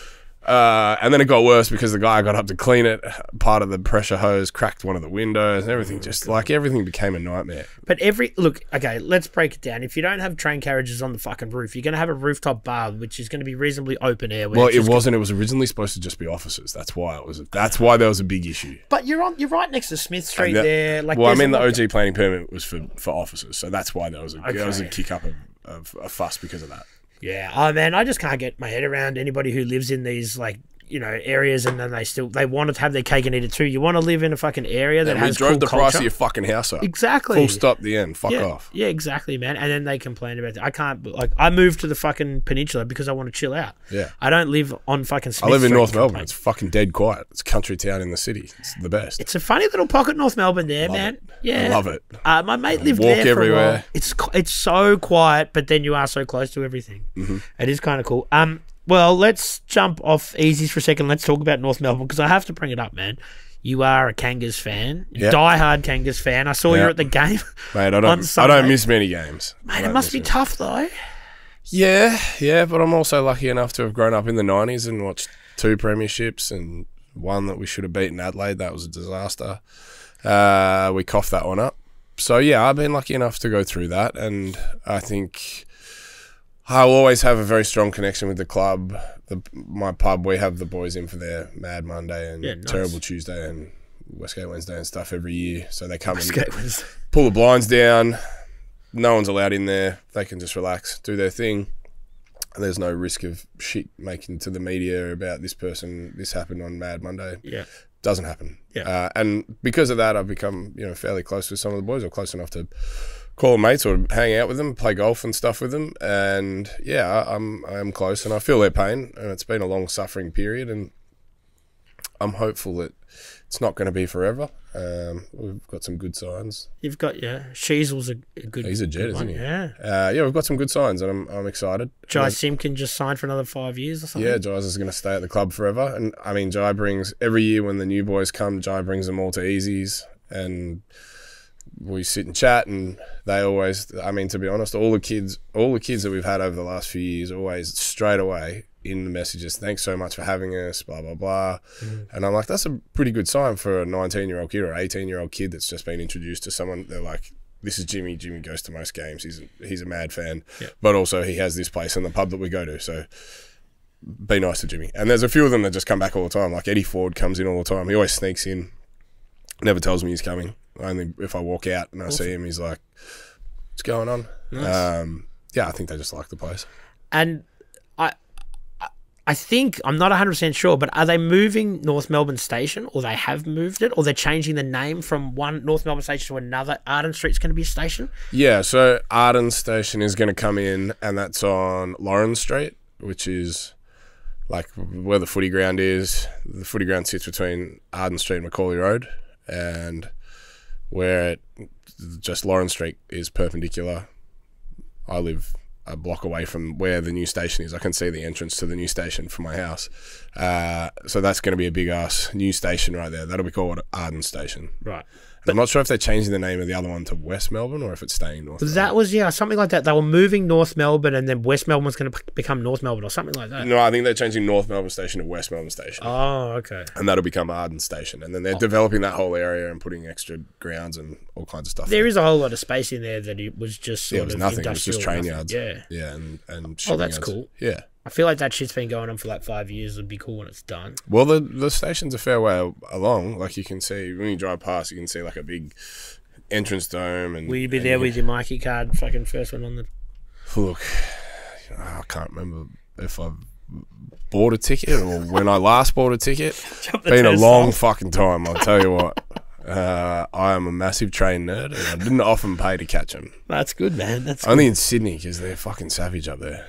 Uh, and then it got worse because the guy got up to clean it. Part of the pressure hose cracked one of the windows. And everything just like everything became a nightmare. But every look, okay, let's break it down. If you don't have train carriages on the fucking roof, you're going to have a rooftop bar, which is going to be reasonably open air. Well, it wasn't. It was originally supposed to just be offices. That's why it was. That's why there was a big issue. But you're on. You're right next to Smith Street that- there. Like, well, I mean, the OG planning permit was for, for offices, so that's why there was a there was a kick up of, of a fuss because of that. Yeah. Oh man, I just can't get my head around anybody who lives in these like you know areas and then they still they want to have their cake and eat it too. You want to live in a fucking area that And has drove cool the price culture. of your fucking house up. exactly. Full stop. The end. Fuck yeah, off. yeah, exactly, man. And then they complain about it. I can't like I moved to the fucking peninsula because I want to chill out. Yeah. I don't live on fucking. Smith I live in North Melbourne. complain. It's fucking dead quiet. It's a country town in the city. It's the best. It's a funny little pocket, North Melbourne. There, Love man. it. Yeah, I love it. Uh, my mate lived Walk there for a while. everywhere. It's it's so quiet, but then you are so close to everything. Mm-hmm. It is kind of cool. Um, well, let's jump off Easey's for a second. Let's talk about North Melbourne because I have to bring it up, man. You are a Kangas fan, Yeah. die-hard Kangas fan. I saw you at the game, Mate, I don't. I don't miss many games. Mate. It must be many. tough though. Yeah, yeah, but I'm also lucky enough to have grown up in the '90s and watched two premierships and one that we should have beaten Adelaide. That was a disaster. Uh, we coughed that one up. So yeah, I've been lucky enough to go through that, and I think I'll always have a very strong connection with the club. The, my pub, we have the boys in for their Mad Monday and Yeah, nice. Terrible Tuesday and Westgate Wednesday and stuff every year. So they come and Skate was- pull the blinds down. No one's allowed in there. They can just relax, do their thing. And there's no risk of shit making to the media about this person. This happened on Mad Monday. Yeah, Doesn't happen. Yeah. Uh, and because of that, I've become you know fairly close with some of the boys, or close enough to call them mates or hang out with them, play golf and stuff with them. And yeah, I'm I am close, and I feel their pain. And it's been a long suffering period, and I'm hopeful that it's not going to be forever. Um, we've got some good signs. you've got yeah. Sheezel's a, a good. He's a jet, isn't he? Yeah. Uh, yeah, we've got some good signs, and I'm, I'm excited. Jy Simpkin just signed for another five years or something. yeah, Jy's is going to stay at the club forever, and I mean, Jy brings every year when the new boys come, Jy brings them all to Easey's, and we sit and chat, and they always, I mean, to be honest, all the kids, all the kids that we've had over the last few years, always straight away in the messages, thanks so much for having us, blah blah blah, mm. and I'm like, that's a pretty good sign for a 19 year old kid or 18 year old kid that's just been introduced to someone. They're like. This is Jimmy. Jimmy goes to most games. He's a, he's a mad fan, Yeah. but also he has this place in the pub that we go to. So be nice to Jimmy. And there's a few of them that just come back all the time. Like Eddie Ford comes in all the time. He always sneaks in, never tells me he's coming. Only if I walk out and I see him, he's like, "What's going on?" Um, yeah, I think they just like the place. And I, I- think I'm not 100 percent sure, but are they moving North Melbourne Station, or they have moved it, or they're changing the name from one North Melbourne Station to another? Arden Street's going to be a station. Yeah, so Arden Station is going to come in, and that's on Laurens Street, which is like where the footy ground is. The footy ground sits between Arden Street and Macaulay Road, and where just Laurens Street is perpendicular. I live a block away from where the new station is. I can see the entrance to the new station from my house. Uh, so that's going to be a big ass new station right there. That'll be called Arden Station. Right. I'm not sure if they're changing the name of the other one to West Melbourne or if it's staying North. That was yeah, something like that. They were moving North Melbourne, and then West Melbourne was going to become North Melbourne, or something like that. No, I think they're changing North Melbourne Station to West Melbourne Station, Oh, okay. and that'll become Arden Station. And then they're oh. developing that whole area and putting extra grounds and all kinds of stuff. There is a whole lot of space in there that it was just sort yeah, it was of nothing. It was just train nothing. yards. Yeah, yeah, and and Oh, that's yards. cool. Yeah. I feel like that shit's been going on for like five years. It'd be cool when it's done. Well, the the station's a fair way along. Like you can see when you drive past, you can see like a big entrance dome. And Will you be there with your Myki card? Fucking first one on the. Look, I can't remember if I've bought a ticket or when I last bought a ticket. Been a long fucking time, I'll tell you what. Uh, I am a massive train nerd, and I didn't often pay to catch them. That's good, man. That's Only in Sydney because they're fucking savage up there.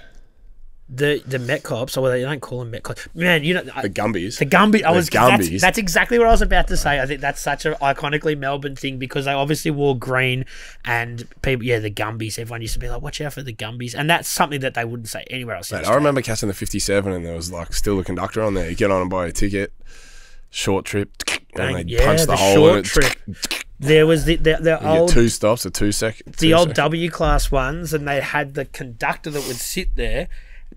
The the Met Cops, or they don't call them Met Cops. Man, you know I- The Gumbies. the Gumby. I The was Gumbies. that's exactly what I was about to say. I think that's such an iconically Melbourne thing because they obviously wore green and people. Yeah, the Gumbies. Everyone used to be like, "Watch out for the Gumbies," and that's something that they wouldn't say anywhere else. Mate, I remember catching the 57 and there was like still a conductor on there. You get on and buy a ticket, short trip, and they yeah, punch the, the hole short in it. trip. There was the the, the old two stops or two seconds. the old W class ones, and they had the conductor that would sit there.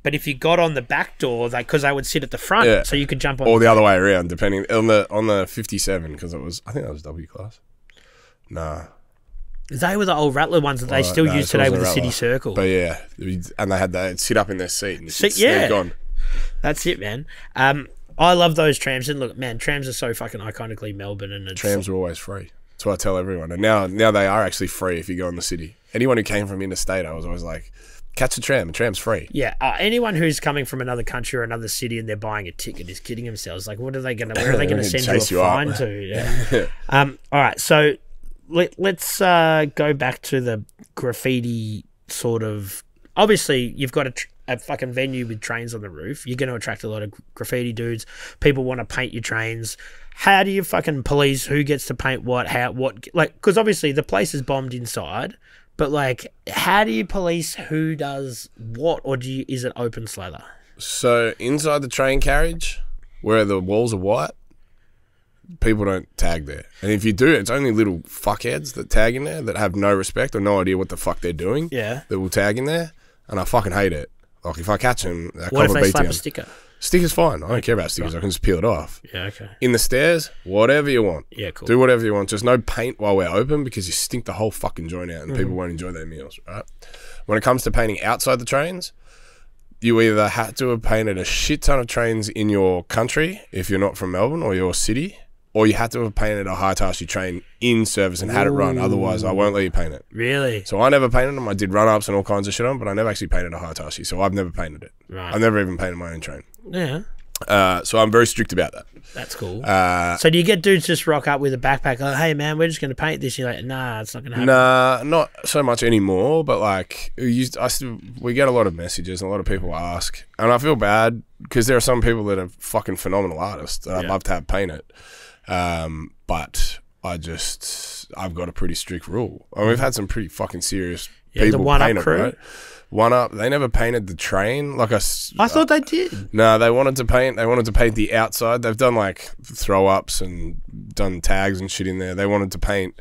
But if you got on the back door, they because they would sit at the front, Yeah. so you could jump on. or the other way around, depending on the on the 57 because it was I think that was W class. Nah, they were the old Rattler ones that they still no, use today with the a City Rattler. Circle. but yeah, and they had that sit up in their seat and Sit- yeah, gone. That's it, man. Um, I love those trams, and look, man, trams are so fucking iconically Melbourne, and Trams were always free. That's what I tell everyone. And now now they are actually free if you go in the city. Anyone who came from interstate, I was always like, catch a tram. A tram's free. Yeah, uh, anyone who's coming from another country or another city and they're buying a ticket is kidding themselves. Like, what are they gonna? Where are they gonna They're send you a you up. fine to? Yeah. um. All right. So let, let's uh, go back to the graffiti sort of. Obviously, you've got a, tr- a fucking venue with trains on the roof. You're going to attract a lot of graffiti dudes. People want to paint your trains. How do you fucking police who gets to paint what? How what? Like, because obviously the place is bombed inside. But like, how do you police who does what, or do you, is it open slather? So inside the train carriage, where the walls are white, people don't tag there. And if you do, it's only little fuckheads that tag in there that have no respect or no idea what the fuck they're doing. Yeah. That will tag in there, and I fucking hate it. Like if I catch them, I What if they slap a sticker? Stickers fine. I don't care about stickers. I can just peel it off. Yeah. Okay. In the stairs, whatever you want. Yeah. Cool. Do whatever you want. Just no paint while we're open because you stink the whole fucking joint out and people mm-hmm. won't enjoy their meals, right? When it comes to painting outside the trains, you either had to have painted a shit ton of trains in your country if you're not from Melbourne or your city, or you had to have painted a Hitachi train in service and had it run. Otherwise, I won't let you paint it. really? So I never painted them. I did run ups and all kinds of shit on, but I never actually painted a Hitachi. So I've never painted it. Right. I've never even painted my own train. Yeah. Uh, so I'm very strict about that. That's cool. Uh, so do you get dudes just rock up with a backpack? Like, hey man, we're just gonna paint this. You're like, nah, it's not gonna happen. Nah, not so much anymore. But like, we I still, we get a lot of messages, and a lot of people ask, and I feel bad because there are some people that are fucking phenomenal artists that I'd love to have paint it. Um, but I just, I've got a pretty strict rule. I mean, we've had some pretty fucking serious Yeah, the people One Up paint it, crew? right? One up, they never painted the train like I. I thought they did. no, they wanted to paint. They wanted to paint the outside. They've done like throw ups and done tags and shit in there. They wanted to paint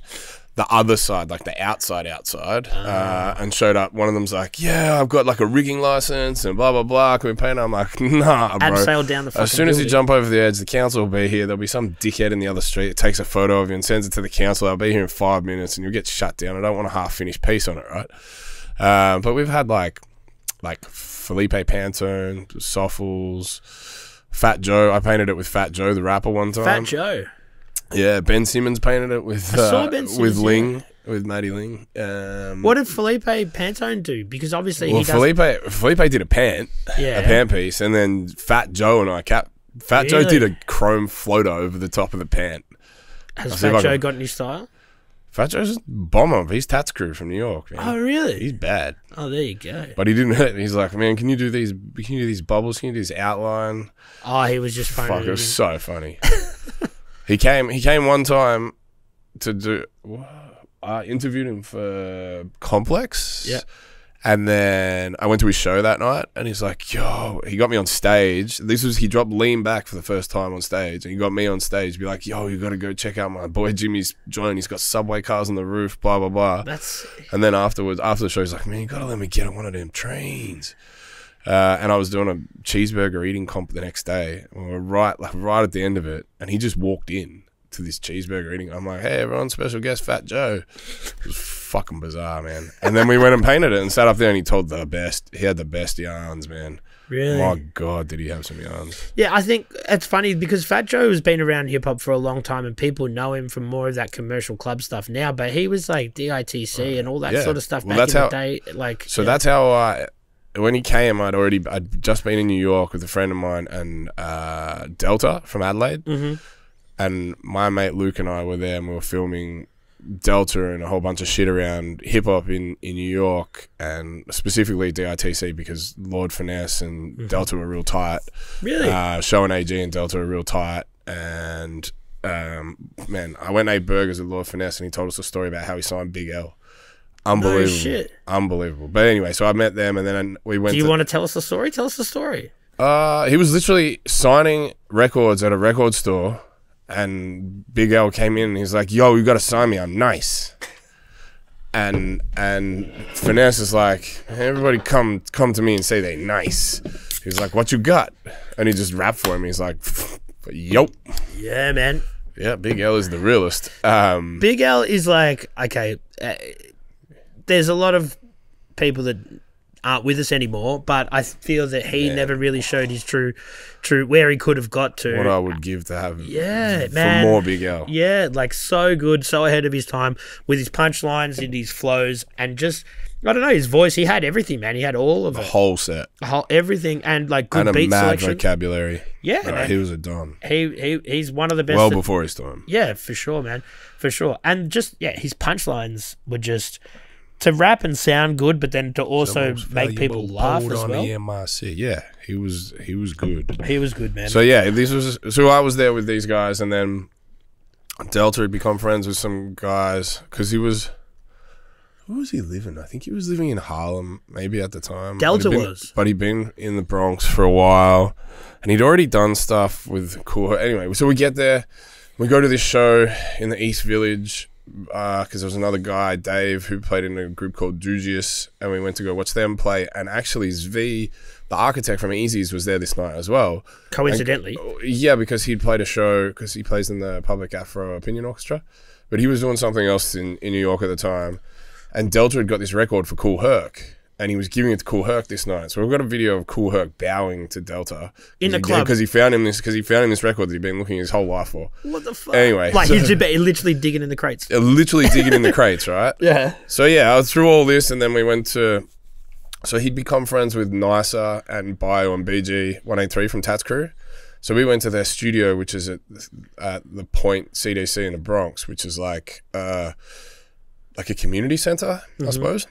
the other side, like the outside, outside, uh, and showed up. One of them's like, "Yeah, I've got like a rigging license and blah blah blah. Can we paint?" I'm like, "Nah, bro." Abseil down the As soon as you jump over the edge, the council will be here. There'll be some dickhead in the other street that takes a photo of you and sends it to the council. I'll be here in five minutes, and you'll get shut down. I don't want a half finished piece on it, right? Um, but we've had like like Felipe Pantone, Sofles, Fat Joe. I painted it with Fat Joe, the rapper, one time. Fat Joe. Yeah, Ben Simmons painted it with I saw uh, Ben with Simmons, Ling, with Maddie Ling. Um, What did Felipe Pantone do? Because obviously well, he. Felipe Felipe did a pant, yeah. a pant piece, and then Fat Joe and I cap. Fat Joe did a chrome floater over the top of the pant. Has I'll Fat Joe can- got any style? Fat Joe's a bomber. He's Tats crew from New York. Man. Oh really? He's bad, Oh, there you go. but he didn't hurt. He's like, man, can you do these? Can you do these bubbles? Can you do this outline? Oh, he was just Fuck, it was so funny. he came. He came one time to do. I interviewed him for Complex. Yeah. And then I went to his show that night, and he's like, "Yo," he got me on stage. This was he dropped lean back for the first time on stage, and he got me on stage. Be like, "Yo, you got to go check out my boy Jimmy's joint. He's got subway cars on the roof, blah blah blah." That's And then afterwards, after the show, he's like, "Man, you gotta let me get on one of them trains." Uh, and I was doing a cheeseburger eating comp the next day. We were right, like right at the end of it, and he just walked in to this cheeseburger eating. I'm like, "Hey, everyone, special guest, Fat Joe." It was fucking bizarre, man. And then we went and painted it and sat up there, and he told the best. He had the best yarns, man. really. My God, did he have some yarns? Yeah, I think it's funny because Fat Joe has been around hip hop for a long time and people know him from more of that commercial club stuff now, but he was like DITC and all that Yeah. sort of stuff Well, back that's in how- the day. Like, So yeah. that's how I. When he came, I'd already I'd just been in New York with a friend of mine and uh, Delta from Adelaide. Mhm. And my mate Luke and I were there and we were filming Delta and a whole bunch of shit around hip hop in, in New York and specifically DITC because Lord Finesse and Delta were real tight. Really? Uh, Show and AG and Delta are real tight. And um, man, I went and ate burgers with Lord Finesse and he told us a story about how he signed Big L. Unbelievable. shit. Unbelievable. But anyway, so I met them and then we went Do you to. want to tell us the story? Tell us the story. Uh, he was literally signing records at a record store, and Big L came in and he's like, "Yo, you got to sign me. I'm nice." And and finesse is like, "Everybody come come to me and say they nice." He's like, "What you got?" And he just rapped for him. He's like, "Yo, Yeah, man. yeah, Big L is the realest." Um, Big L is like okay. Uh, there's a lot of people that aren't with us anymore, but I feel that he never really showed his true, true where he could have got to. what I would give to have him. Yeah, for man. more Big L. Yeah, like so good, so ahead of his time with his punchlines and his flows, and just I don't know his voice. He had everything, man. He had all of The whole set whole, everything, and like good and beat mad selection. vocabulary. Yeah, man. he was a don. he he he's one of the best. Well that- before his time. Yeah, for sure, man. For sure. And just yeah, his punchlines were just to rap and sound good, but then to also make people laugh as on well. the MIC. Yeah, he was he was good. He was good, man. So yeah, this was so I was there with these guys, and then Delta had become friends with some guys because he was. Who was he living? I think he was living in Harlem, maybe at the time. Delta he'd been- was. but he'd been in the Bronx for a while, and he'd already done stuff with Kool. Anyway, so we get there, we go to this show in the East Village Uh, because there was another guy, Dave, who played in a group called Dugius, and we went to go watch them play. And actually, Zvi, the architect from Easey's, was there this night as well. Coincidentally. Uh, yeah, because he'd played a show because he plays in the Public Afro Opinion Orchestra, but he was doing something else in, in New York at the time. And Delta had got this record for Kool Herc, and he was giving it to Kool Herc this night. So we've got a video of Kool Herc bowing to Delta In the club. because he found him this because he found him this record that he'd been looking his whole life for. What the fuck? Anyway, Like so- he's literally digging in the crates. Literally digging in the crates, right? Yeah. So yeah, I was through all this, and then we went to. So he'd become friends with Nicer and Bio and BG One Eight Three from Tats Crew. So we went to their studio, which is at, at the Point CDC in the Bronx, which is like uh, like a community center, I suppose.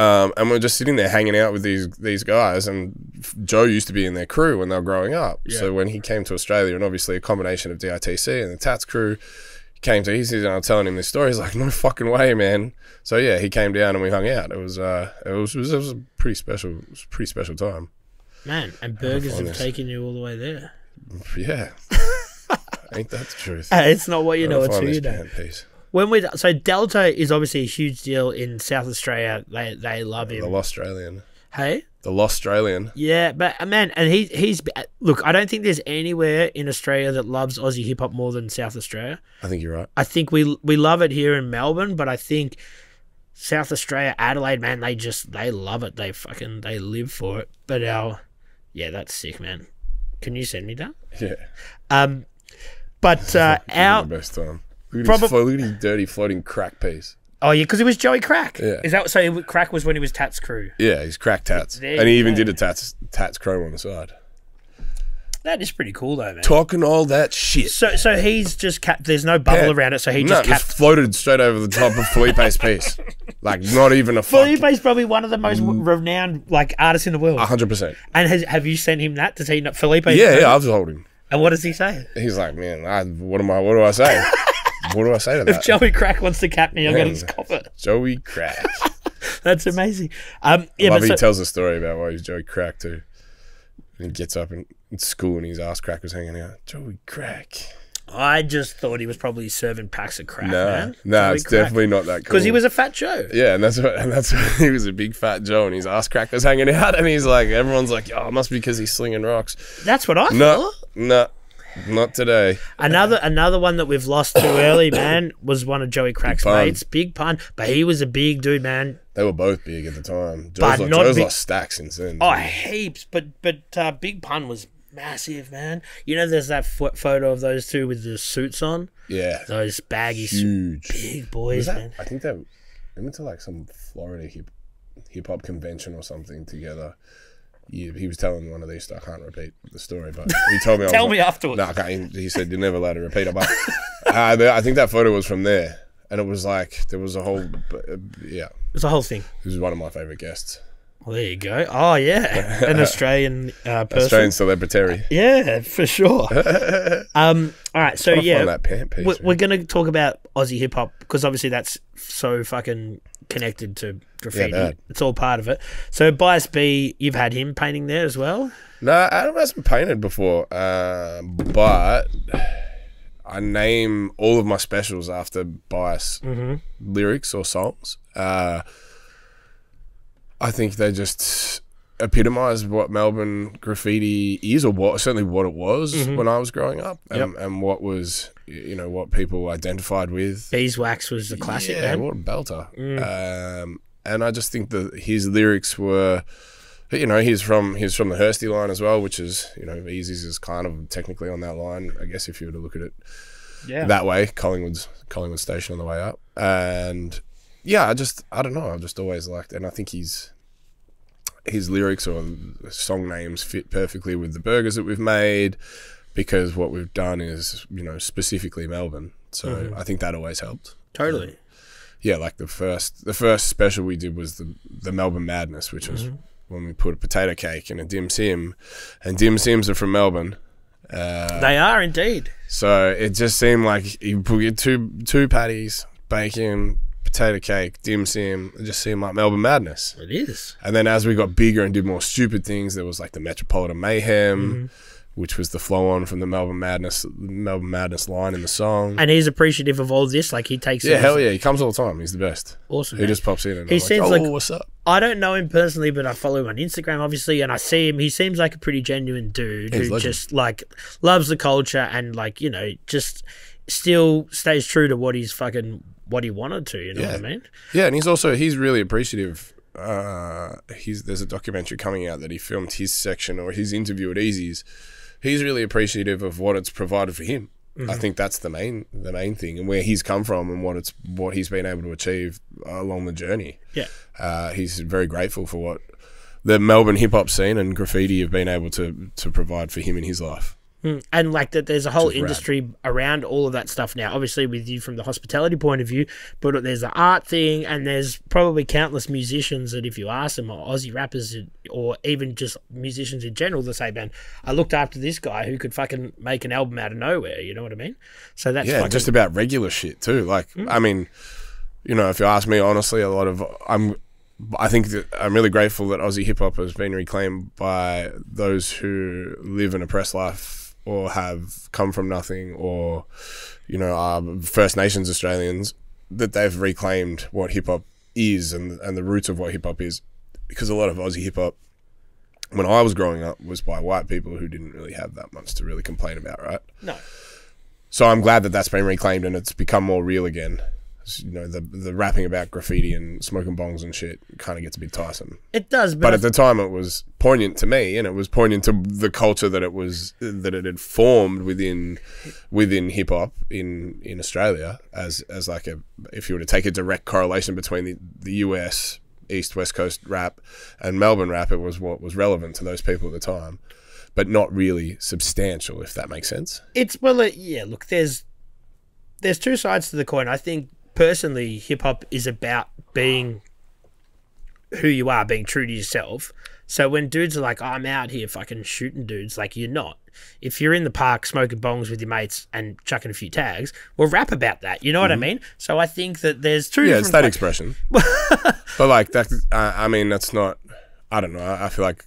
Um, and we're just sitting there hanging out with these these guys, and Joe used to be in their crew when they were growing up. So when he came to Australia, and obviously a combination of DITC and the Tats crew, came to Easey and I was telling him this story. He's like, no fucking way, man. So yeah, he came down and we hung out. It was uh, it was, it was, it was a pretty special, it was a pretty special time. Man, and burgers have this. taken you all the way there. Yeah, ain't that the truth? Uh, it's not what you know, it's who you know. piece. When we so Delta is obviously a huge deal in South Australia. They they love The him. Lost Australian, Hey, the Lost Australian. yeah, but uh, man, and he he's look. I don't think there's anywhere in Australia that loves Aussie hip hop more than South Australia. I think you're right. I think we we love it here in Melbourne, but I think South Australia, Adelaide, man, they just they love it. They fucking they live for it. But our yeah, that's sick, man. Can you send me that? Yeah, Um, but uh, our best time. Look at, Probab- his, look at his dirty floating crack piece. oh yeah, because it was Joey Crack. Yeah. Is that so? it- Crack was when he was Tats Crew. Yeah, he's crack tats, There and he even go. did a tats tats chrome on the side. That is pretty cool though, man. Talking all that shit. So so he's just cap. There's no bubble Yeah. around it, so he no, just just floated straight over the top of Felipe's piece, like not even a. Felipe's probably one of the most Mm. renowned like artists in the world. hundred percent. And has, have you sent him that? Does he not Felipe? Yeah, yeah, I was him. And what does he say? He's like, man, I, what am I? What do I say? what do I say to that? If Joey Crack wants to cap me, I'm Man. going to cop it. Joey Crack. That's amazing. Um, yeah, Love but he so, tells a story about why he's Joey Crack too. And he gets up in, in school and his ass crack was hanging out. Joey Crack. I just thought he was probably serving packs of crack, No, man. no, it's definitely not that cool. because he was a fat Joe. Yeah, and that's what, and that's what, he was a big fat Joe, and his ass crack was hanging out, and he's like, everyone's like, oh, it must be because he's slinging rocks. That's what I thought. No, thought. no, not today. Another another one that we've lost too early, man, was one of Joey Crack's Pun. mates, Big Pun. But he was a big dude, man. They were both big at the time. Joe's, But like, not Joe's big- lost stacks since then. Oh, heaps. But but uh, Big Pun was massive, man. You know, there's that fo- photo of those two with the suits on, yeah, those baggy, huge. big boys, that- man. I think they they went to like some Florida hip hip hop convention or something together. Yeah, he was telling one of these. I can't repeat the story, but he told me. I was Tell like- me afterwards. No, I can't. He said you're never allowed to repeat it. But uh, I think that photo was from there. and it was like there was a whole uh, yeah. was a whole thing. He was one of my favorite guests. Well, there you go. Oh yeah, an Australian uh, person. Australian celebrity. Yeah, for sure. um, all right, so yeah, that piece, we're, man. we're gonna talk about Aussie hip hop because obviously that's so fucking connected to graffiti. bad. it's all part of it. So Bias B, you've had him painting there as well. No, Adam hasn't painted before, uh, but I name all of my specials after bias lyrics or songs. Uh, I think they just epitomise what Melbourne graffiti is, or what certainly what it was when I was growing up, and, and what was you know what people identified with. Beeswax was the classic. Yeah, man. what a belter. Um, and I just think that his lyrics were, you know, he's from he's from the Hursty line as well, which is you know Easey's is kind of technically on that line, I guess if you were to look at it yeah. that way. Collingwood's Collingwood Station on the way up, and yeah, I just I don't know, I've just always liked, and I think he's his lyrics or song names fit perfectly with the burgers that we've made because what we've done is you know specifically Melbourne, so mm-hmm. I think that always helped totally. yeah, like the first the first special we did was the the Melbourne Madness, which was mm-hmm. when we put a potato cake and a dim sim, and dim sims are from Melbourne. Uh, They are indeed. so it just seemed like you put your two two patties, bacon, potato cake, dim sim. It just seemed like Melbourne Madness. It is. And then as we got bigger and did more stupid things, there was like the Metropolitan Mayhem, mm-hmm. Which was the flow on from the Melbourne Madness Melbourne Madness line in the song. And he's appreciative of all this. Like he takes it yeah, hell yeah, he comes all the time. He's the best. awesome. He man. just pops in and He I'm seems like, like- oh, what's up? I don't know him personally, but I follow him on Instagram, obviously, and I see him. He seems like a pretty genuine dude He's who legend. just like loves the culture and like you know just still stays true to what he's fucking what he wanted to. You know what I Yeah. mean? Yeah, and he's also he's really appreciative. Uh, he's there's a documentary coming out that he filmed his section or his interview at Easey's. He's really appreciative of what it's provided for him. I think that's the main the main thing, and where he's come from, and what it's what he's been able to achieve along the journey. Yeah. Uh, he's very grateful for what the Melbourne hip hop scene and graffiti have been able to to provide for him in his life. Mm. And like that, there's a whole is rad. industry around all of that stuff now. Obviously, with you from the hospitality point of view, but there's the art thing, and there's probably countless musicians that, if you ask them, or Aussie rappers, or even just musicians in general, they say, "Man, I looked after this guy who could fucking make an album out of nowhere." You know what I mean? So that's yeah, fucking, just about regular shit too. Like, I mean, you know, if you ask me honestly, a lot of I'm, I think that I'm really grateful that Aussie hip hop has been reclaimed by those who live an oppressed life or have come from nothing or, you know, are First Nations Australians. That they've reclaimed what hip hop is and and the roots of what hip hop is, because a lot of Aussie hip hop. When I was growing up, was by white people who didn't really have that much to really complain about, right? no. So I'm glad that that's been reclaimed and it's become more real again. You know, the the rapping about graffiti and smoking bongs and shit kind of gets a bit tiresome. It does, but, But at the time, it was poignant to me, and it was poignant to the culture that it was that it had formed within within hip hop in in Australia as as like a if you were to take a direct correlation between the the US East West Coast rap and Melbourne rap, it was what was relevant to those people at the time, but not really substantial, if that makes sense. it's well, uh, yeah. Look, there's there's two sides to the coin. I think personally, hip hop is about being who you are, being true to yourself. So when dudes are like, "I'm out here fucking shooting dudes," like you're not. If you're in the park smoking bongs with your mates and chucking a few tags, well, rap about that. You know what I mean? So I think that there's two. Mm-hmm. Yeah, it's that like- expression. but like that, uh, I mean, that's not. I don't know. I, I feel like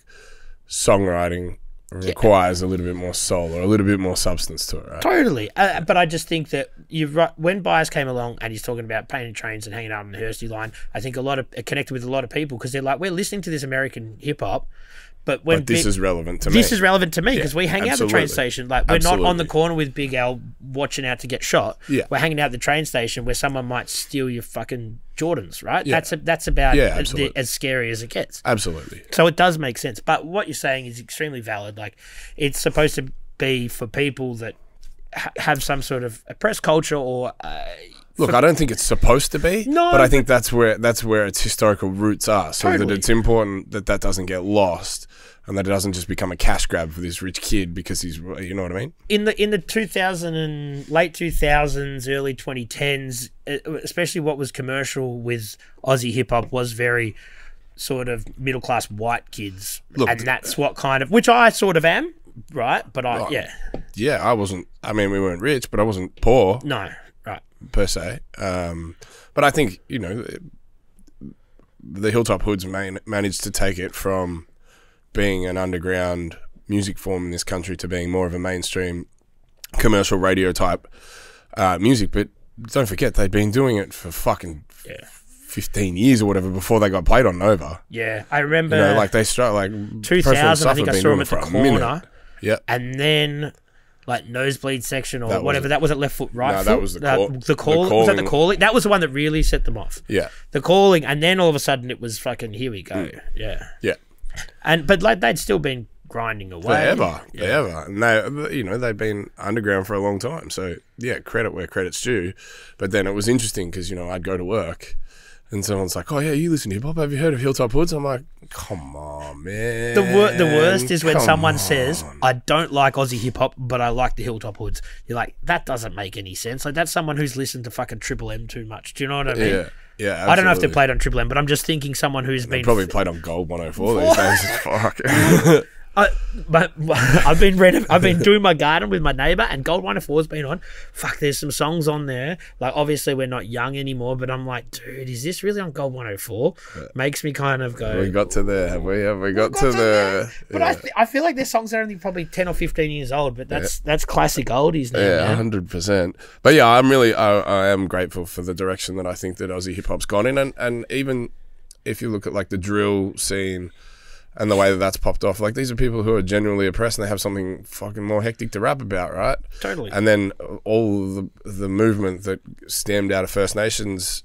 songwriting requires a little bit more soul or a little bit more substance to it, right? Totally, uh, but I just think that you right when Bias came along and he's talking about painting trains and hanging out on the Hursty line. I think a lot of it connected with a lot of people because they're like, we're listening to this American hip hop, but when But this Big- is relevant to this me. This is relevant to me because we hang out at the train station. Like we're not on the corner with Big L watching out to get shot. Yeah. we're hanging out at the train station where someone might steal your fucking Jordans. Right? Yeah. That's a, that's about Yeah, as, as scary as it gets. Absolutely. So it does make sense. But what you're saying is extremely valid. Like, it's supposed to be for people that ha- have some sort of oppressed culture or, uh, Look, I don't think it's supposed to be, No, but I think that's where that's where its historical roots are. So Totally. that it's important that that doesn't get lost, and that it doesn't just become a cash grab for this rich kid because he's, you know what I mean? in the in the 2000 and late 2000s early 2010s uh, especially what was commercial with aussie hip hop was very sort of middle class white kids Look, and that's what kind of which i sort of am right but i Right. yeah Yeah, I wasn't. I mean, we weren't rich, but I wasn't poor no per se. Um, but I think you know, the Hilltop Hoods man- managed to take it from being an underground music form in this country to being more of a mainstream commercial radio type uh, music. But don't forget, they'd been doing it for fucking yeah 15 years or whatever before they got played on Nova. yeah i remember You know, like they struck like 2000 i think i saw them at the corner Yeah. and then like nosebleed section or That whatever that was it left foot right No, foot that was the call- the the call was that the calling. calling that was the one that really set them off Yeah. the calling, and then all of a sudden it was fucking here we go. Yeah, Mm. Yeah. and but like they'd still been grinding away Forever, forever, and they, you know, they've been underground for a long time. So yeah, credit where credit's due. But then it was interesting because you know I'd go to work, and someone's like, "Oh yeah, you listen to hip hop? Have you heard of Hilltop Hoods?" I'm like, "Come on, man." The wor- the worst is when Come someone on." says, "I don't like Aussie hip hop, but I like the Hilltop Hoods." You're like, that doesn't make any sense. Like that's someone who's listened to fucking Triple M too much. Do you know what I mean? "Yeah, yeah." I don't know if they absolutely. played on Triple M, but I'm just thinking someone who's been Probably played on Gold 104 these days. Fuck. I, but I've been read, I've been doing my garden with my neighbor, and Gold One Four's been on. Fuck, there's some songs on there. Like, obviously, we're not young anymore, but I'm like, dude, is this really on Gold 104? Makes me kind of go. we got to there, have we? Have we got, got to to the? But yeah. I, th- I feel like their songs are only probably 10 or 15 years old, but that's that's classic oldies now. Yeah, hundred percent. But yeah, I'm really, I, I am grateful for the direction that I think that Aussie hip hop's gone in, and and even if you look at like the drill scene and the way that that's popped off, like these are people who are genuinely oppressed and they have something fucking more hectic to rap about, right? Totally. And then all the the movement that stemmed out of First Nations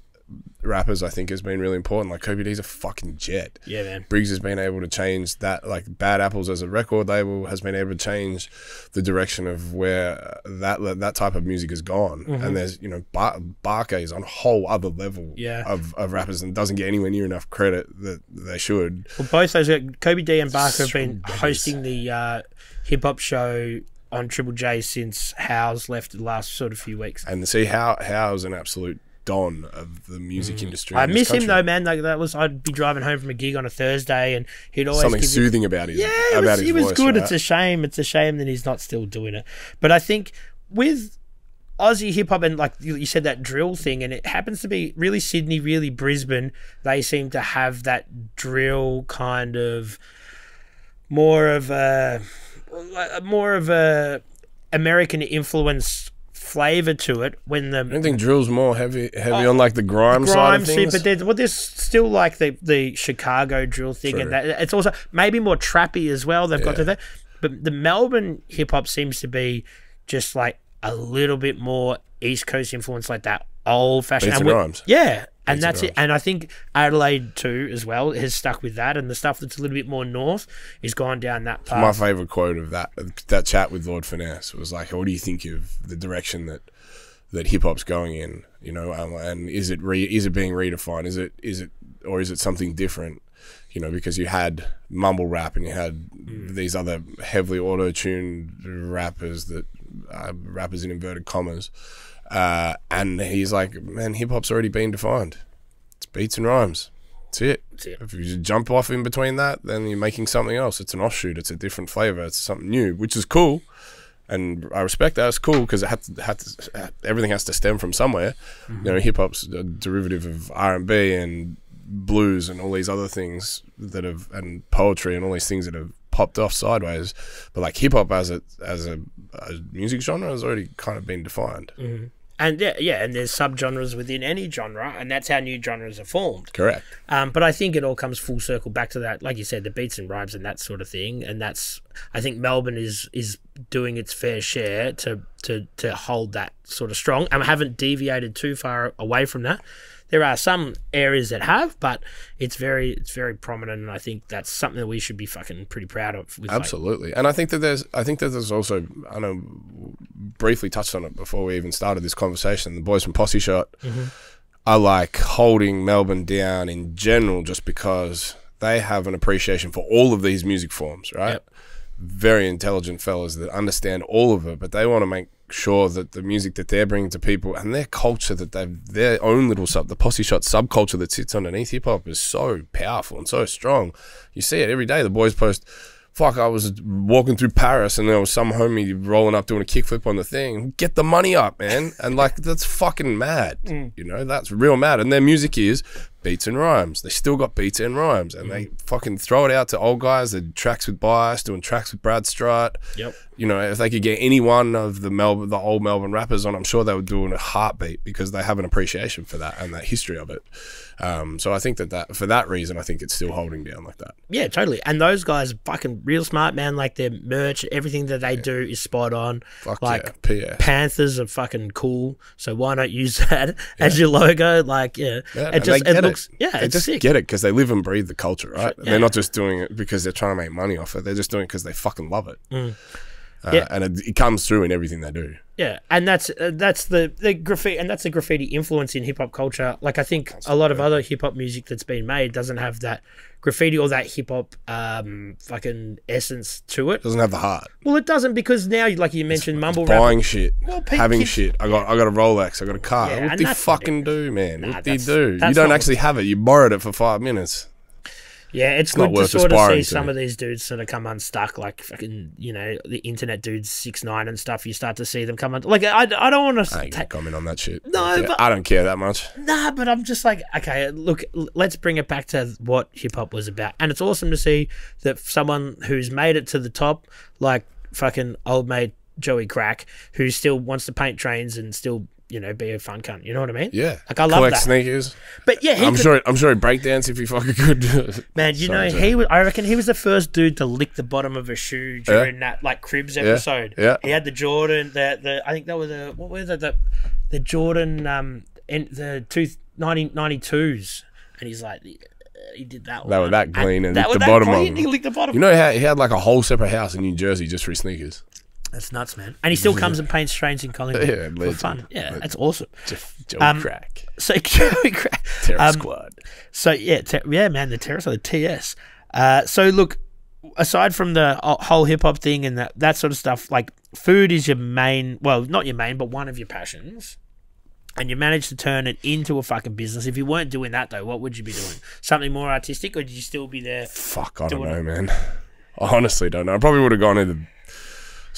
rappers, I think, has been really important. Like Kobie Dee's a fucking jet. yeah, man. Briggs has been able to change that. Like Bad Apples as a record label has been able to change the direction of where that that type of music has gone. And there's you know Bar- Barkaa is on a whole other level Yeah. of, of rappers and doesn't get anywhere near enough credit that they should. Well, both those, uh, Kobie Dee and Barkaa have been hosting the uh, hip hop show on Triple J since Hau's left the last sort of few weeks. And see how Hau's an absolute don of the music industry. Mm. I in miss him though, man. Like that was, I'd be driving home from a gig on a Thursday, and he'd always Something give you soothing about his Yeah, it about was, his he was voice, good. right? It's a shame. It's a shame that he's not still doing it. But I think with Aussie hip hop and like you you said that drill thing, and it happens to be really Sydney, really Brisbane. They seem to have that drill kind of more of a more of a American influence flavor to it when the I don't think drill's more heavy heavy on like the grime, side grime of things. but there's well, there's still like the the Chicago drill thing, True. and that it's also maybe more trappy as well. They've got to Yeah. that, but the Melbourne hip hop seems to be just like a little bit more East Coast influence, like that old fashioned. Beats and rhymes. Yeah, and and that's it. And I think Adelaide too, as well, has stuck with that, and the stuff that's a little bit more north is gone down that path. My favorite quote of that that chat with Lord Finesse was like, "What do you think of the direction that that hip hop's going in? You know, um, and is it re- is it being redefined? Is it is it or is it something different? You know, because you had mumble rap and you had these other heavily auto tuned rappers that uh, rappers in inverted commas, uh, and he's like, man, hip hop's already been defined. It's beats and rhymes. That's it. That's it. If you jump off in between that, then you're making something else. It's an offshoot. It's a different flavor. It's something new, which is cool, and I respect that. It's cool because it had to, had to, everything has to stem from somewhere. Mm-hmm. You know, hip hop's a derivative of R and B and blues and all these other things that have and poetry and all these things that have popped off sideways. But like hip hop as a as a, a music genre has already kind of been defined. And yeah, yeah, and there's subgenres within any genre, and that's how new genres are formed. Correct. Um, but I think it all comes full circle back to that, like you said, the beats and rhymes and that sort of thing. And that's, I think Melbourne is is doing its fair share to to to hold that sort of strong and haven't deviated too far away from that. There are some areas that have, but it's very it's very prominent, and I think that's something that we should be fucking pretty proud of. With like- Absolutely, and I think that there's, I think that there's also, I know, briefly touched on it before we even started this conversation. The boys from Posse Shot mm-hmm. are like holding Melbourne down in general, just because they have an appreciation for all of these music forms, right? Yep. Very intelligent fellas that understand all of it, but they want to make sure that the music that they're bringing to people and their culture that they've their own little sub the posse shot subculture that sits underneath hip hop is so powerful and so strong. You see it every day. The boys post fuck, I was walking through Paris and there was some homie rolling up doing a kickflip on the thing. Get the money up, man. And like, that's fucking mad. Mm. You know, that's real mad. And their music is beats and rhymes. They still got beats and rhymes. And they fucking throw it out to old guys that tracks with Bias, doing tracks with Brad Strut. Yep. You know, if they could get any one of the Melbourne, the old Melbourne rappers on, I'm sure they would do in a heartbeat because they have an appreciation for that and that history of it. Um, so I think that, that for that reason, I think it's still holding down like that. Yeah, totally. And those guys, fucking real smart, man. Like their merch, everything that they do is spot on. Fuck like yeah, Panthers are fucking cool, so why not use that as your logo? Like, yeah, Yeah, it just they it looks, yeah, they it's just sick. get it because they live and breathe the culture, right? yeah. They're not just doing it because they're trying to make money off it. They're just doing it because they fucking love it. Mm. Uh. Yeah. and it, it comes through in everything they do. Yeah, and that's uh, that's the the graffiti, and that's the graffiti influence in hip hop culture. Like I think a lot of other hip hop music that's been made doesn't have that graffiti or that hip hop um fucking essence to it. Doesn't have the heart. Well, it doesn't because now, like you mentioned, mumble rap. Buying shit, Well, having kids- shit. I got, I got a Rolex. I got a car. Yeah, what do you fucking do, man? what do you do? You that's don't actually have it. You borrowed it for five minutes. Yeah, it's, not good to sort of see to. some of these dudes sort of come unstuck, like fucking, you know, the internet dudes six nine and stuff. You start to see them come on. Like I, I don't want to take comment on that shit. No, I don't care. but- I don't care that much. Nah, but I'm just like, okay, look, let's bring it back to what hip hop was about. And it's awesome to see that someone who's made it to the top, like fucking old mate Joey Crack, who still wants to paint trains and still, you know, be a fun cunt. You know what I mean? Yeah, Like, I love collect that. sneakers. But yeah, he I'm could, sure. I'm sure he breakdance if he fucking could. man, you Sorry, know, he was, I reckon he was the first dude to lick the bottom of a shoe during that like Cribs episode. yeah. He had the Jordan, the the I think that was the what were the the, the Jordan um and the two 92s and he's like he did that They were one. that clean and that the that bottom of clean, them. He licked the bottom. You know how he had like a whole separate house in New Jersey just for his sneakers. That's nuts, man. And he still comes and paints trains in Collingwood Yeah, for legend. fun. Yeah, that's awesome. Joe Um, Crack. So Joey Crack. Terror um, Squad. So yeah, yeah, man, the terrace or the TS. Uh, so look, aside from the whole hip hop thing and that that sort of stuff, like food is your main. Well, not your main, but one of your passions. And you managed to turn it into a fucking business. If you weren't doing that though, what would you be doing? Something more artistic, or did you still be there? Fuck, I don't know, man. I honestly don't know. I probably would have gone into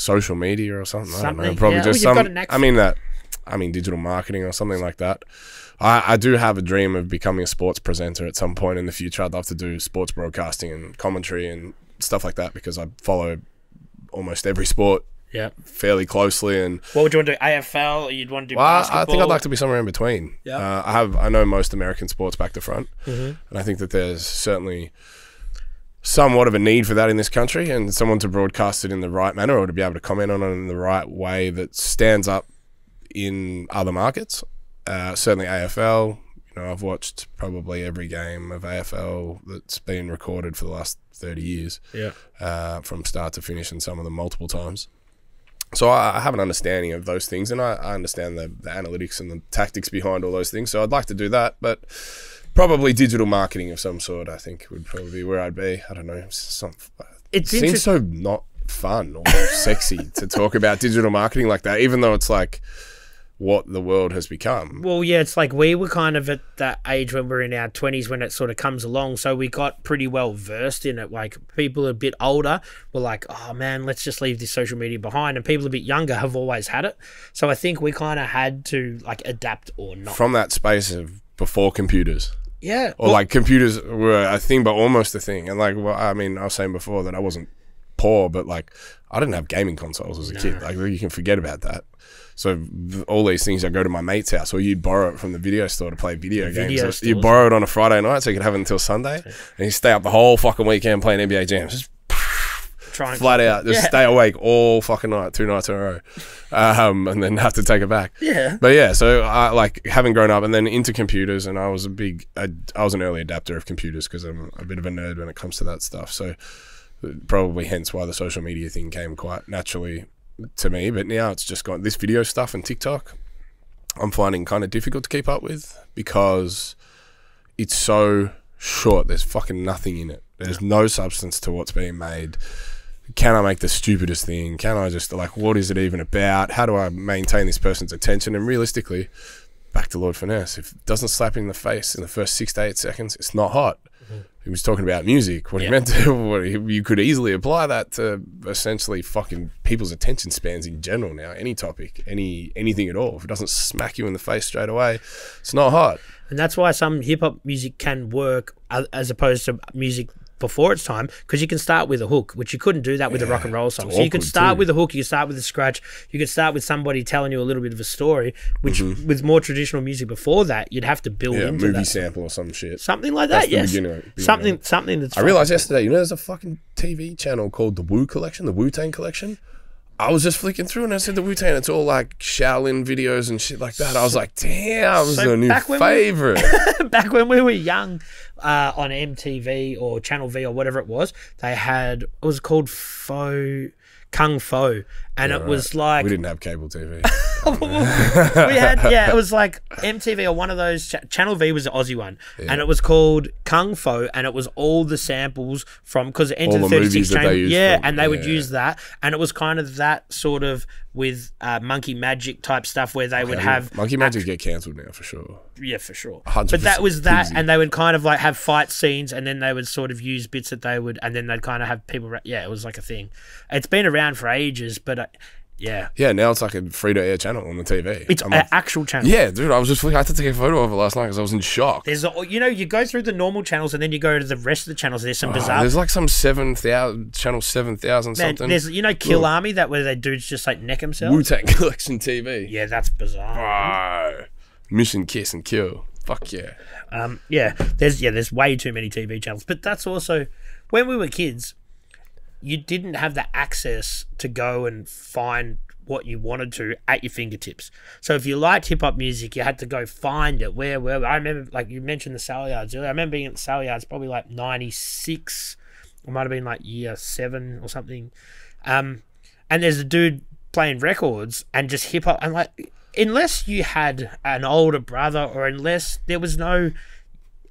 social media or something. I don't know. Probably yeah. Just you've some. I mean that. I mean digital marketing or something like that. I, I do have a dream of becoming a sports presenter at some point in the future. I'd love to do sports broadcasting and commentary and stuff like that because I follow almost every sport Yeah. fairly closely and What would you want to do? AFL? Or you'd want to do Well, I- basketball? I think I'd like to be somewhere in between. Yeah. Uh, I have I know most American sports back to front, Mhm. and I think that there's certainly somewhat of a need for that in this country, and someone to broadcast it in the right manner or to be able to comment on it in the right way that stands up in other markets. Uh, certainly AFL. You know, I've watched probably every game of AFL that's been recorded for the last thirty years Yeah. uh, from start to finish, and some of them multiple times. So I, I have an understanding of those things, and I, I understand the, the analytics and the tactics behind all those things. So I'd like to do that, but probably digital marketing of some sort. I think would probably be where I'd be. I don't know. Some, it seems so not fun or sexy to talk about digital marketing like that, even though it's like what the world has become. Well, yeah, it's like we were kind of at that age when we're in our 20s when it sort of comes along. So we got pretty well versed in it. Like people a bit older were like, oh man, let's just leave this social media behind. And people a bit younger have always had it. So I think we kind of had to like adapt or not. From that space of before computers. Yeah. or like computers were a thing, but almost a thing. And like, well, I mean, I was saying before that I wasn't poor, but like, I didn't have gaming consoles as a kid. Like, you can forget about that. So all these things, I go to my mate's house, or you'd borrow it from the video store to play video games. Video you stores. borrow it on a Friday night, so you could have it until Sunday, and you stay up the whole fucking weekend playing NBA jams. Just Try flat out, just Yeah. stay awake all fucking night, two nights in a row, um, and then have to take it back. Yeah. But yeah, so I like having grown up and then into computers, and I was a big, I, I was an early adapter of computers because I'm a bit of a nerd when it comes to that stuff. So probably hence why the social media thing came quite naturally to me. But now it's just gone this video stuff and TikTok. I'm finding kind of difficult to keep up with because it's so short. There's fucking nothing in it. There's no substance to what's being made. Can I make the stupidest thing? Can I just like what is it even about? How do I maintain this person's attention? And realistically, back to Lord Finesse, if it doesn't slap you in the face in the first six to eight seconds, it's not hot. Mm-hmm. He was talking about music. What Yeah. he meant to, what he, you could easily apply that to essentially fucking people's attention spans in general now. Any topic, any anything at all. If it doesn't smack you in the face straight away, it's not hot. And that's why some hip hop music can work as opposed to music before its time because you can start with a hook, which you couldn't do that with a rock and roll song. So you could start too. with a hook, you could start with a scratch, you could start with somebody telling you a little bit of a story, which Mm-hmm. with more traditional music before that, you'd have to build Yeah, into movie that. sample or some shit. Something like That's that, the yes. beginning- beginning something, something that's. I realized yesterday, you know, there's a fucking TV channel called the Wu Collection, the Wu Tang Collection. I was just flicking through and I said the Wu Tang. It's all like Shaolin videos and shit like that. I was like, damn, this is So a new when we- favorite. back when we were young uh, on MTV or Channel V or whatever it was, they had it was called Fo Kung Fo, and it was like we didn't have cable TV. we had yeah, it was like MTV or one of those. Ch- Channel V was the Aussie one, and it was called Kung Fu, and it was all the samples from because Enter the Thirty they Chamber, yeah, from- and they would use that, and it was kind of that sort of with uh, Monkey Magic type stuff where they would have Monkey Magic get cancelled now for sure. yeah, for sure. 100% But that was that, easy. and they would kind of like have fight scenes, and then they would sort of use bits that they would, and then they'd kind of have people. Ra- yeah, it was like a thing. It's been around for ages, but uh, yeah, Yeah, now it's like a free to air channel on the TV. it's I'm an like, actual channel. yeah, dude, I was just. I had to take a photo of it last night because I was in shock. There's, a, you know, you go through the normal channels, and then you go to the rest of the channels. There's some Oh, bizarre. there's like some seven thousand channel seven thousand something. there's you know Kill Look. Army that where they dudes just like neck themselves. Wu Tang Collection TV. Yeah, that's bizarre. Bro. Mission Kiss and Kill. Fuck yeah. Um, yeah, there's yeah, there's way too many TV channels, but that's also when we were kids, you didn't have the access to go and find what you wanted to at your fingertips. So if you liked hip hop music, you had to go find it. Where where I remember, like you mentioned the Salyards earlier. I remember being at the Salyards probably like '96. It might have been like year seven or something. Um, and there's a dude playing records and just hip hop and like unless you had an older brother or unless there was no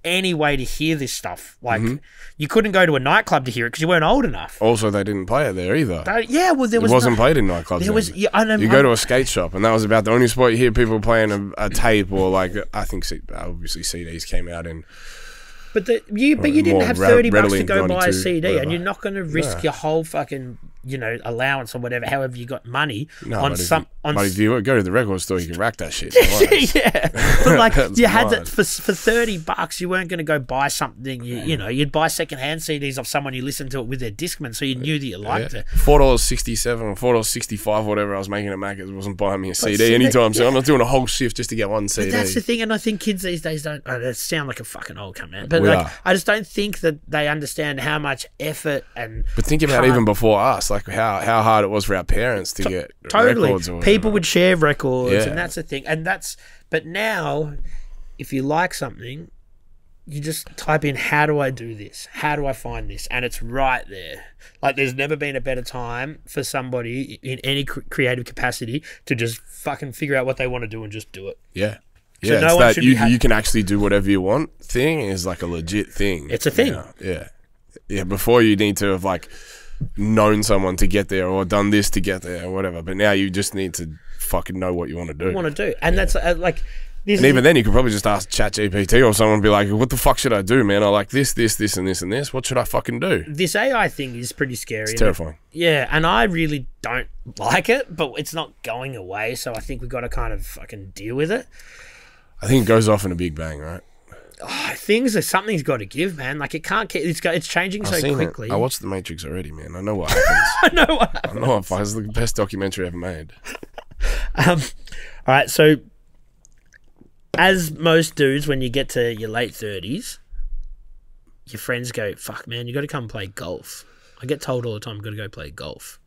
any way to hear this stuff like Mm-hmm. you couldn't go to a nightclub to hear it because you weren't old enough Also, they didn't play it there either. But, yeah well there it was wasn't no, played in nightclubs. there was yeah, I know, You go to a skate shop, and that was about the only spot you hear people playing a, a tape or like I think C- obviously CDs came out in. but the, you but you didn't have 30 bucks to go buy a 92, CD and you're not going to risk No. your whole fucking you know allowance or whatever however you got money No, on some you- on but if you go to the record store, you can rack that shit. Yeah, but like you had that for for thirty bucks, you weren't going to go buy something. You, you mm. know, you'd buy secondhand CDs of someone you listened to it with their Discman, so you knew that you liked it. Four dollars sixty seven or four dollars sixty five, whatever I was making at Macca's wasn't buying me a CD see, anytime. So I'm not doing a whole shift just to get one CD. But that's the thing, and I think kids these days don't. Oh, sound like a fucking old man. But We like, are. I just don't think that they understand how much effort and But think about even before us, like how, how hard it was for our parents to get totally people would share records, Yeah. and that's the thing. And that's but now, if you like something, you just type in how do I do this? How do I find this? And it's right there. Like there's never been a better time for somebody in any cr- creative capacity to just fucking figure out what they want to do and just do it. Yeah. So Yeah, no it's one that should be you, you can actually do whatever you want thing is like a legit thing. It's a thing. now. Yeah. Yeah, before you need to have like known someone to get there or done this to get there or whatever. But now you just need to fucking know what you want to do. Want to do, and that's uh, like. This and even then, you could probably just ask ChatGPT or someone and be like, "What the fuck should I do, man? I like this, this, this, and this, and this. What should I fucking do?" this AI thing is pretty scary. It's terrifying. Yeah, and I really don't like it, but it's not going away, so I think we've got to kind of fucking deal with it. I think it goes off in a big bang, right? Things are something's got to give, man. Like it can't keep. It's got. It's changing so I've seen quickly. it. I watched The Matrix already, man. I know what happens. I know what. happens. I know what happens. It's the best documentary ever made. Um, all right, so as most dudes, when you get to your late thirties, your friends go, "Fuck, man, you got to come play golf." I get told all the time, "Got to go play golf,"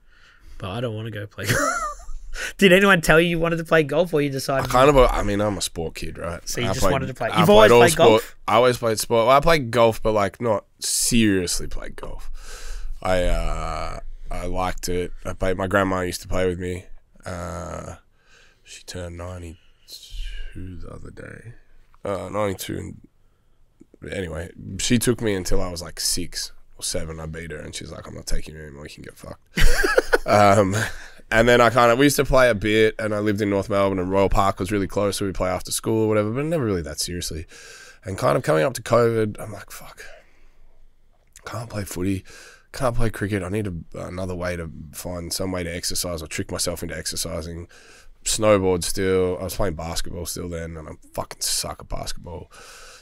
but I don't want to go play. golf. Did anyone tell you you wanted to play golf, or you decided? Kind of. A, I mean, I'm a sport kid, right? So you I just wanted to play- You've always played sport. golf? I always played sport. Well, I played golf, but like not seriously played golf. I uh, I liked it. I played. My grandma used to play with me. Uh, she turned 92 the other day. Uh, 92. And, anyway, she took me until I was like six or seven. I beat her, and she's like, "I'm not taking you anymore. You can get fucked." um, and then I kind of we used to play a bit, and I lived in North Melbourne, and Royal Park was really close, so we play after school or whatever, but never really that seriously. And kind of coming up to COVID, I'm like, "Fuck, can't play footy." Can't play cricket. I need a, another way to find some way to exercise or trick myself into exercising snowboard still. I was playing basketball still then, and I fucking suck at basketball.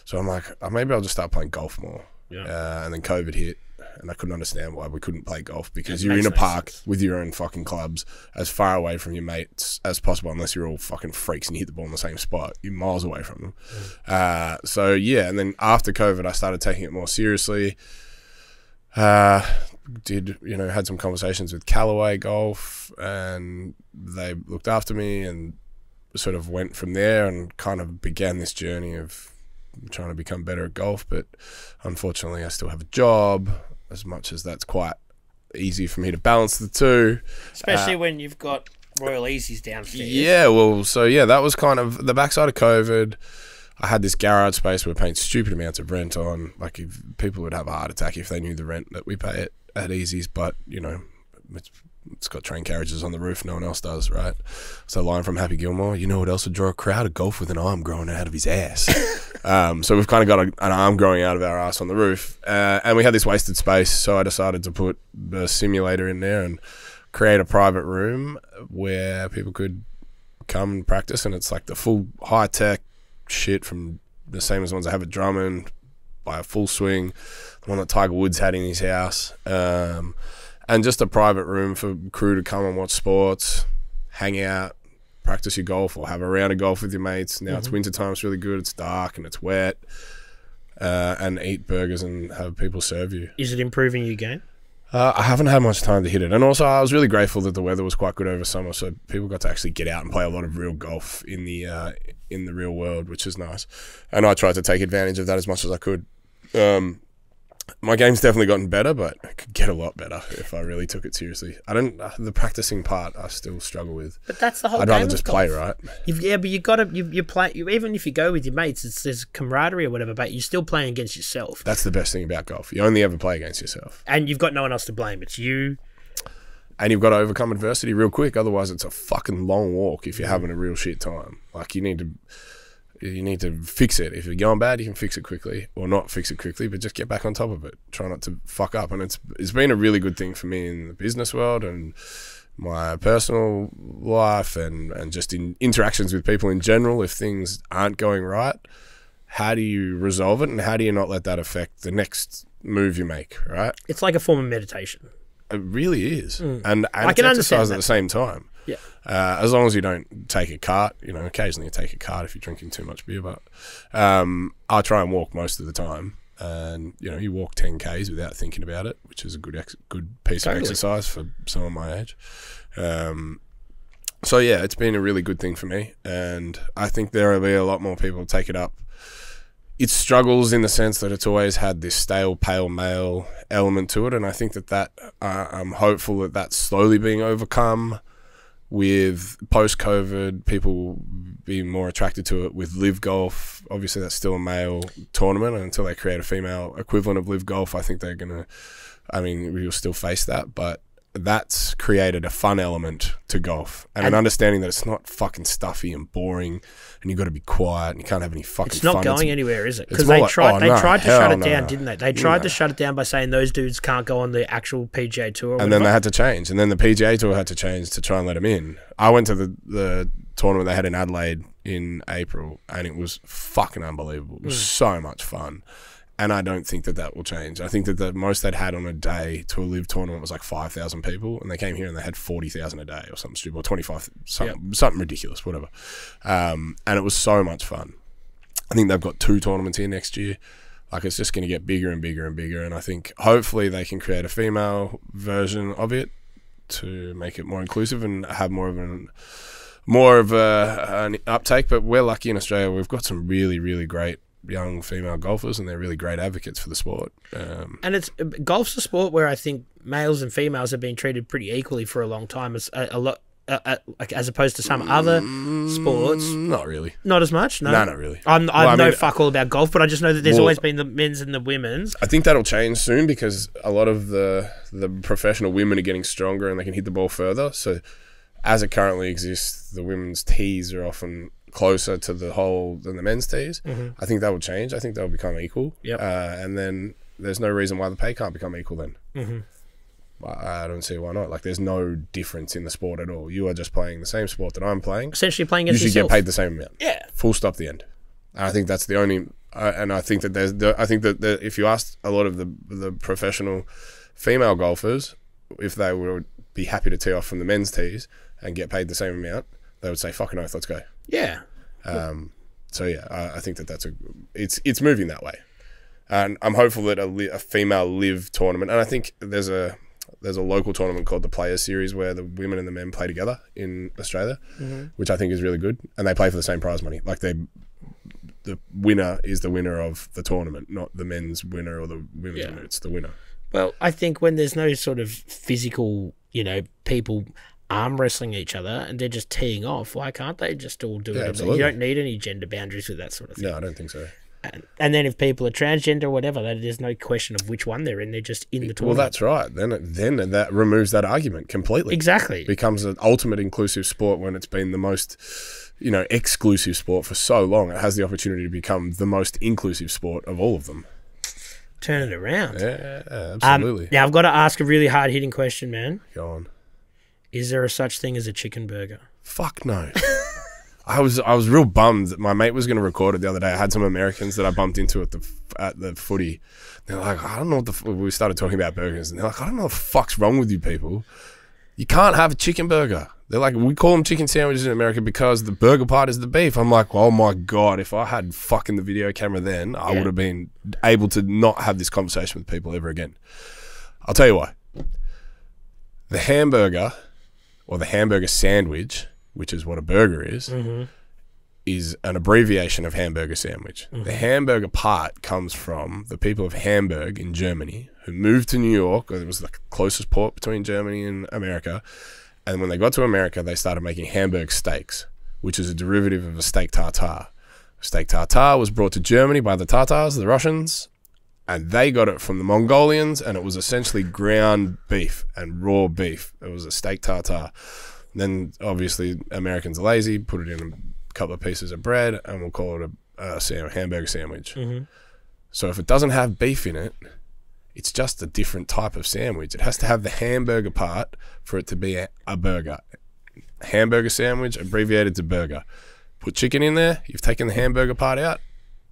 So I'm like, oh, maybe I'll just start playing golf more. Yeah. Uh, and then COVID hit, and I couldn't understand why we couldn't play golf because It you're in a park with your own fucking clubs, as far away from your mates as possible, unless you're all fucking freaks and you hit the ball in the same spot. You're miles away from them. Uh, so yeah, and then after COVID, I started taking it more seriously. Uh, did you know had some conversations with Callaway Golf, and they looked after me, and sort of went from there, and kind of began this journey of trying to become better at golf. But unfortunately, I still have a job. As much as that's quite easy for me to balance the two. Especially uh, when you've got Royal Easey's downstairs. Yeah, well, so yeah, that was kind of the backside of COVID. I had this garage space we were paying stupid amounts of rent on. Like, if people would have a heart attack if they knew the rent that we pay at, at Easey's, but you know, it's, it's got train carriages on the roof. No one else does, right? So, line from Happy Gilmore, you know what else would draw a crowd? A golf with an arm growing out of his ass. um, so we've kind of got a, an arm growing out of our ass on the roof, uh, and we had this wasted space. So I decided to put the simulator in there and create a private room where people could come and practice, and it's like the full high tech shit from the same as ones I have at Drummond by a full swing, the one that Tiger Woods had in his house, um, and just a private room for crew to come and watch sports, hang out, practice your golf, or have a round of golf with your mates. Now it's winter time; it's really good. It's dark and it's wet, uh, and eat burgers and have people serve you. Is it improving your game? Uh, I haven't had much time to hit it, and also I was really grateful that the weather was quite good over summer, so people got to actually get out and play a lot of real golf in the uh, in the real world, which is nice. And I tried to take advantage of that as much as I could. Um, my game's definitely gotten better, but it could get a lot better if I really took it seriously. I don't. Uh, the practicing part, I still struggle with. But that's the whole. I'd rather just play, right? You've, yeah, but you got to you, you play you, even if you go with your mates, it's there's camaraderie or whatever, but you're still playing against yourself, That's the best thing about golf. You only ever play against yourself, and you've got no one else to blame. It's you. and you've got to overcome adversity real quick. Otherwise, it's a fucking long walk if you're having a real shit time. Like you need to. You need to fix it. If you're going bad, you can fix it quickly, or not fix it quickly, but just get back on top of it. Try not to fuck up, and it's it's been a really good thing for me in the business world and my personal life, and and just in interactions with people in general. If things aren't going right, how do you resolve it, and how do you not let that affect the next move you make? Right? It's like a form of meditation. It really is, mm. and and I it's can understand exercise at the same time. Uh, as long as you don't take a cart, you know, occasionally you take a cart if you're drinking too much beer. But um, I try and walk most of the time, and you know, you walk ten k's without thinking about it, which is a good ex- good piece Totally. of exercise for someone my age. Um, so yeah, it's been a really good thing for me, and I think there will be a lot more people take it up. It struggles in the sense that it's always had this stale, pale male element to it, and I think that that uh, I'm hopeful that that's slowly being overcome with post COVID, people being more attracted to it with live golf. Obviously, that's still a male tournament, and until they create a female equivalent of live golf, I think they're gonna. I mean, we will still face that, but that's created a fun element to golf and, an And- understanding that it's not fucking stuffy and boring, and you've got to be quiet and you can't have any fucking. It's not fun. going anywhere, is it? Because they like, tried oh, they no, tried to shut it no. down, didn't they? They tried to shut it down by saying those dudes can't go on the actual PGA tour. And then they had to change, and then the PGA Tour had to change to try and let them in. I went to the the tournament they had in Adelaide in April, and it was fucking unbelievable. It was hmm. so much fun, and I don't think that that will change. I think that the most they'd had on a day to a live tournament was like five thousand people, and they came here and they had forty thousand a day or something stupid, or twenty five, something, something ridiculous, whatever. Um, and it was so much fun. I think they've got two tournaments here next year. Like it's just going to get bigger and bigger and bigger, and I think hopefully they can create a female version of it to make it more inclusive and have more of an more of a, an uptake. But we're lucky in Australia; we've got some really, really great young female golfers, and they're really great advocates for the sport. Um, And it's golf's a sport where I think males and females have been treated pretty equally for a long time. As a, a lot. Uh, as opposed to some other sports, mm, not really. not as much. No, No, not really. I'm, I Well, I know mean- fuck all about golf, but I just know that there's Well- always been the men's and the women's. I think that'll change soon because a lot of the the professional women are getting stronger and they can hit the ball further. So, as it currently exists, the women's tees are often closer to the hole than the men's tees. I think that will change. I think they'll become equal. Yep. Uh, and then there's no reason why the pay can't become equal then. Mm-hmm. I don't see why not. Like, there's no difference in the sport at all. You are just playing the same sport that I'm playing. Essentially playing You against should get paid the same amount Yeah, full stop the end and i think that's the only uh, and i think that there's the, i think that the, if you asked a lot of the the professional female golfers if they would be happy to tee off from the men's tees and get paid the same amount they would say fucking oath let's go yeah. um, so yeah I, I think that that's a it's it's moving that way and i'm hopeful that a, li- a female live tournament and i think there's a there's a local tournament called the Players Series where the women and the men play together in Australia, which I think is really good, and they play for the same prize money. Like they, the winner is the winner of the tournament, not the men's winner or the women's Yeah. winner. It's the winner. Well, I think when there's no sort of physical, you know, people arm wrestling each other and they're just teeing off, why can't they just all do Yeah, it? absolutely. You don't need any gender boundaries with that sort of thing. No, I don't think so. And, and then if people are transgender or whatever, that there's no question of which one they're in. They're just in the tournament. Well, that's right. Then it, then that removes that argument completely. exactly. becomes an ultimate inclusive sport when it's been the most you know exclusive sport for so long it has the opportunity to become the most inclusive sport of all of them Turn it around. yeah Um, absolutely now I've got to ask a really hard hitting question, man. go on Is there a such thing as a chicken burger? fuck no I was I was real bummed that my mate was going to record it the other day. I had some Americans that I bumped into at the at the footy. They're like, I don't know what the f-. we started talking about burgers, and they're like, I don't know what the fuck's wrong with you people. You can't have a chicken burger. They're like, we call them chicken sandwiches in America because the burger part is the beef. I'm like, oh my god, if I had fucking the video camera then, I Yeah. would have been able to not have this conversation with people ever again. I'll tell you why. The hamburger or the hamburger sandwich, which is what a burger is, mm-hmm. is an abbreviation of hamburger sandwich. The mm-hmm. hamburger part comes from the people of Hamburg in Germany who moved to New York. It was the closest port between Germany and America. And when they got to America, they started making Hamburg steaks, which is a derivative of a steak tartare. Steak tartare was brought to Germany by the Tatars, the Russians, and they got it from the Mongolians, and it was essentially ground beef and raw beef. It was a steak tartare. Then obviously Americans are lazy, put it in a couple of pieces of bread, and we'll call it a, a hamburger sandwich. Mm-hmm. So if it doesn't have beef in it, it's just a different type of sandwich. It has to have the hamburger part for it to be a, a burger. Hamburger sandwich abbreviated to burger. Put chicken in there. You've taken the hamburger part out.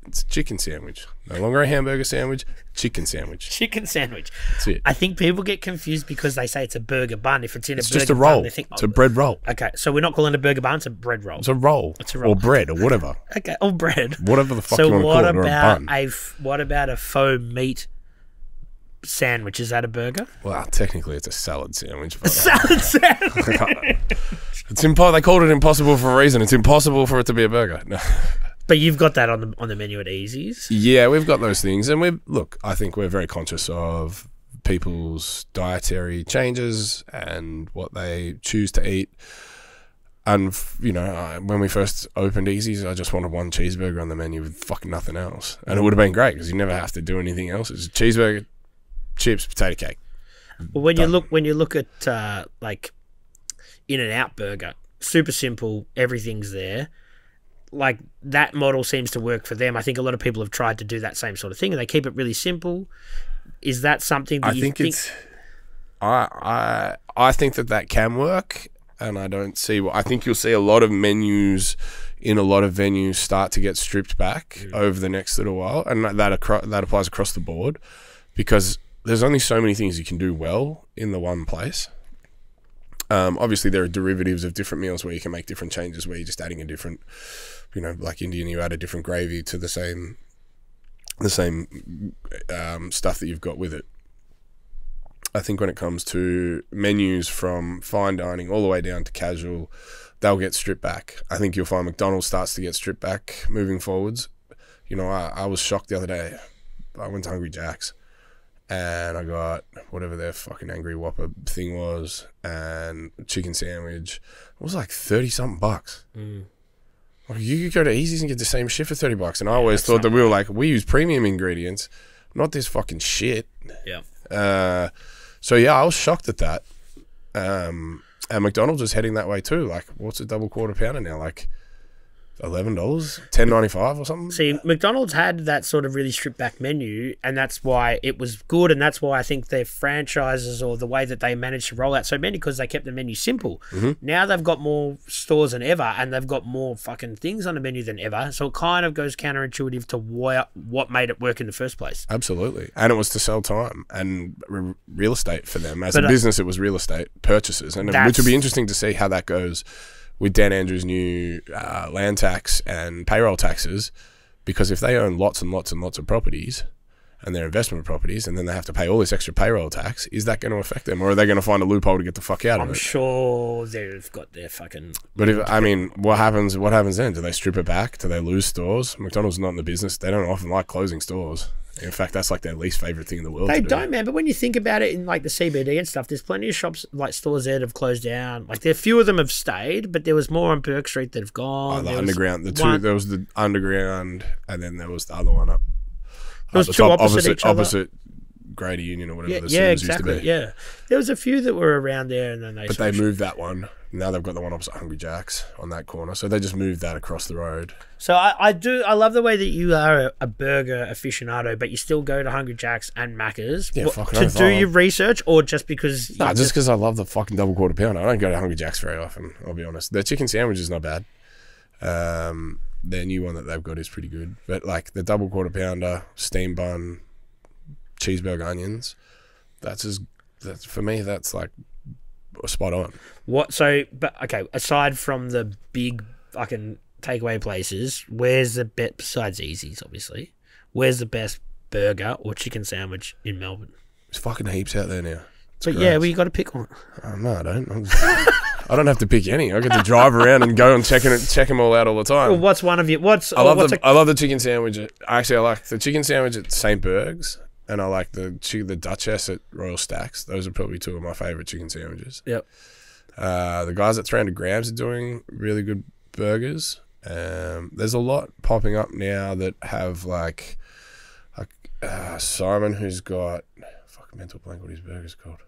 It's a chicken sandwich. No longer a hamburger sandwich. Chicken sandwich. Chicken sandwich. That's it. I think people get confused because they say it's a burger bun. If it's in a It's burger just a bun, roll. they think, It's a oh, bread roll. okay, so we're not calling it a burger bun; it's a bread roll. It's a roll. It's a roll. Or bread or whatever. Okay, or bread. Whatever the fuck So you want to what call it. Or a bun. a f- what about a faux meat sandwich? Is that a burger? well, technically it's a salad sandwich. But Salad sandwich. it's impo- They called it impossible for a reason. It's impossible for it to be a burger. No. But you've got that on the on the menu at Easey's. Yeah, we've got those things, and we look. I think we're very conscious of people's dietary changes and what they choose to eat. And you know, I, when we first opened Easey's, I just wanted one cheeseburger on the menu with fucking nothing else, and it would have been great because you never have to do anything else. It's a cheeseburger, chips, potato cake. But when you look when you look at uh, like In-N-Out Burger, super simple, everything's there. Like that model seems to work for them. I think a lot of people have tried to do that same sort of thing, and they keep it really simple. Is that something that I you think, it's. I I I think that that can work, and I don't see. I think you'll see a lot of menus in a lot of venues start to get stripped back over the next little while, and that acro- that applies across the board, because there's only so many things you can do well in the one place. Um, obviously, there are derivatives of different meals where you can make different changes, where you're just adding a different, you know, like Indian, you add a different gravy to the same the same um, stuff that you've got with it. I think when it comes to menus from fine dining all the way down to casual, they'll get stripped back. I think you'll find McDonald's starts to get stripped back moving forwards. You know, I, I was shocked the other day. I went to Hungry Jack's and I got whatever their fucking angry whopper thing was and chicken sandwich. It was like thirty something bucks. Mm. You could go to Easey's and get the same shit for thirty bucks. And I always thought that we were like, we use premium ingredients, not this fucking shit. Yeah. Uh, so yeah, I was shocked at that. Um, and McDonald's is heading that way too. Like, what's a double quarter pounder now? Like eleven dollars, ten ninety five or something. See, McDonald's had that sort of really stripped back menu, and that's why it was good, and that's why I think their franchises or the way that they managed to roll out so many because they kept the menu simple. Mm-hmm. Now they've got more stores than ever, and they've got more fucking things on the menu than ever. So it kind of goes counterintuitive to what what made it work in the first place. Absolutely, and it was to sell time and r- real estate for them as But, a uh, business. It was real estate purchases, and which would be interesting to see how that goes with Dan Andrews' new uh, land tax and payroll taxes, because if they own lots and lots and lots of properties. And their investment properties, and then they have to pay all this extra payroll tax. Is that going to affect them, or are they going to find a loophole to get the fuck out of it? I'm sure they've got their fucking. But if I mean, what happens? What happens then? Do they strip it back? Do they lose stores? McDonald's not in the business. They don't often like closing stores. In fact, that's like their least favorite thing in the world. They do. don't, man. But when you think about it in like the CBD and stuff, there's plenty of shops like stores there that have closed down. Like there, a few of them have stayed, but there was more on Bourke Street that have gone. Oh, the There underground. The two. one- There was the underground, and then there was the other one up. Up was two top, opposite each other. opposite Grady Union or whatever Yeah, the yeah, exactly. used to be. Yeah, there was a few that were around there, and then they. But they moved that one. Now they've got the one opposite Hungry Jack's on that corner. So they just moved that across the road. So I, I do. I love the way that you are a, a burger aficionado, but you still go to Hungry Jack's and Macca's Yeah, What- to do your research, or just because. Nah, just because I love the fucking double quarter pounder. I don't go to Hungry Jack's very often. I'll be honest. Their chicken sandwich is not bad. Um, their new one that they've got is pretty good. But like the double quarter pounder, steam bun, cheeseburger onions, that's as that's for me. That's like spot on. What? So, but okay. Aside from the big fucking takeaway places, where's the best besides Easey's? Obviously, where's the best burger or chicken sandwich in Melbourne? There's fucking heaps out there now. It's But great. yeah, well, you got to pick one. Oh, no, I don't. I don't have to pick any. I get to drive around and go and check check them all out all the time. Well, what's one of you? What's I love what's the I love the chicken sandwich. At, actually, I like the chicken sandwich at St. Berg's, and I like the chi- the Duchess at Royal Stacks. Those are probably two of my favorite chicken sandwiches. Yep. Uh, the guys at 300 Grams are doing really good burgers. Um, there's a lot popping up now that have like, like uh, Simon, who's got fuck mental blank what his burger's called.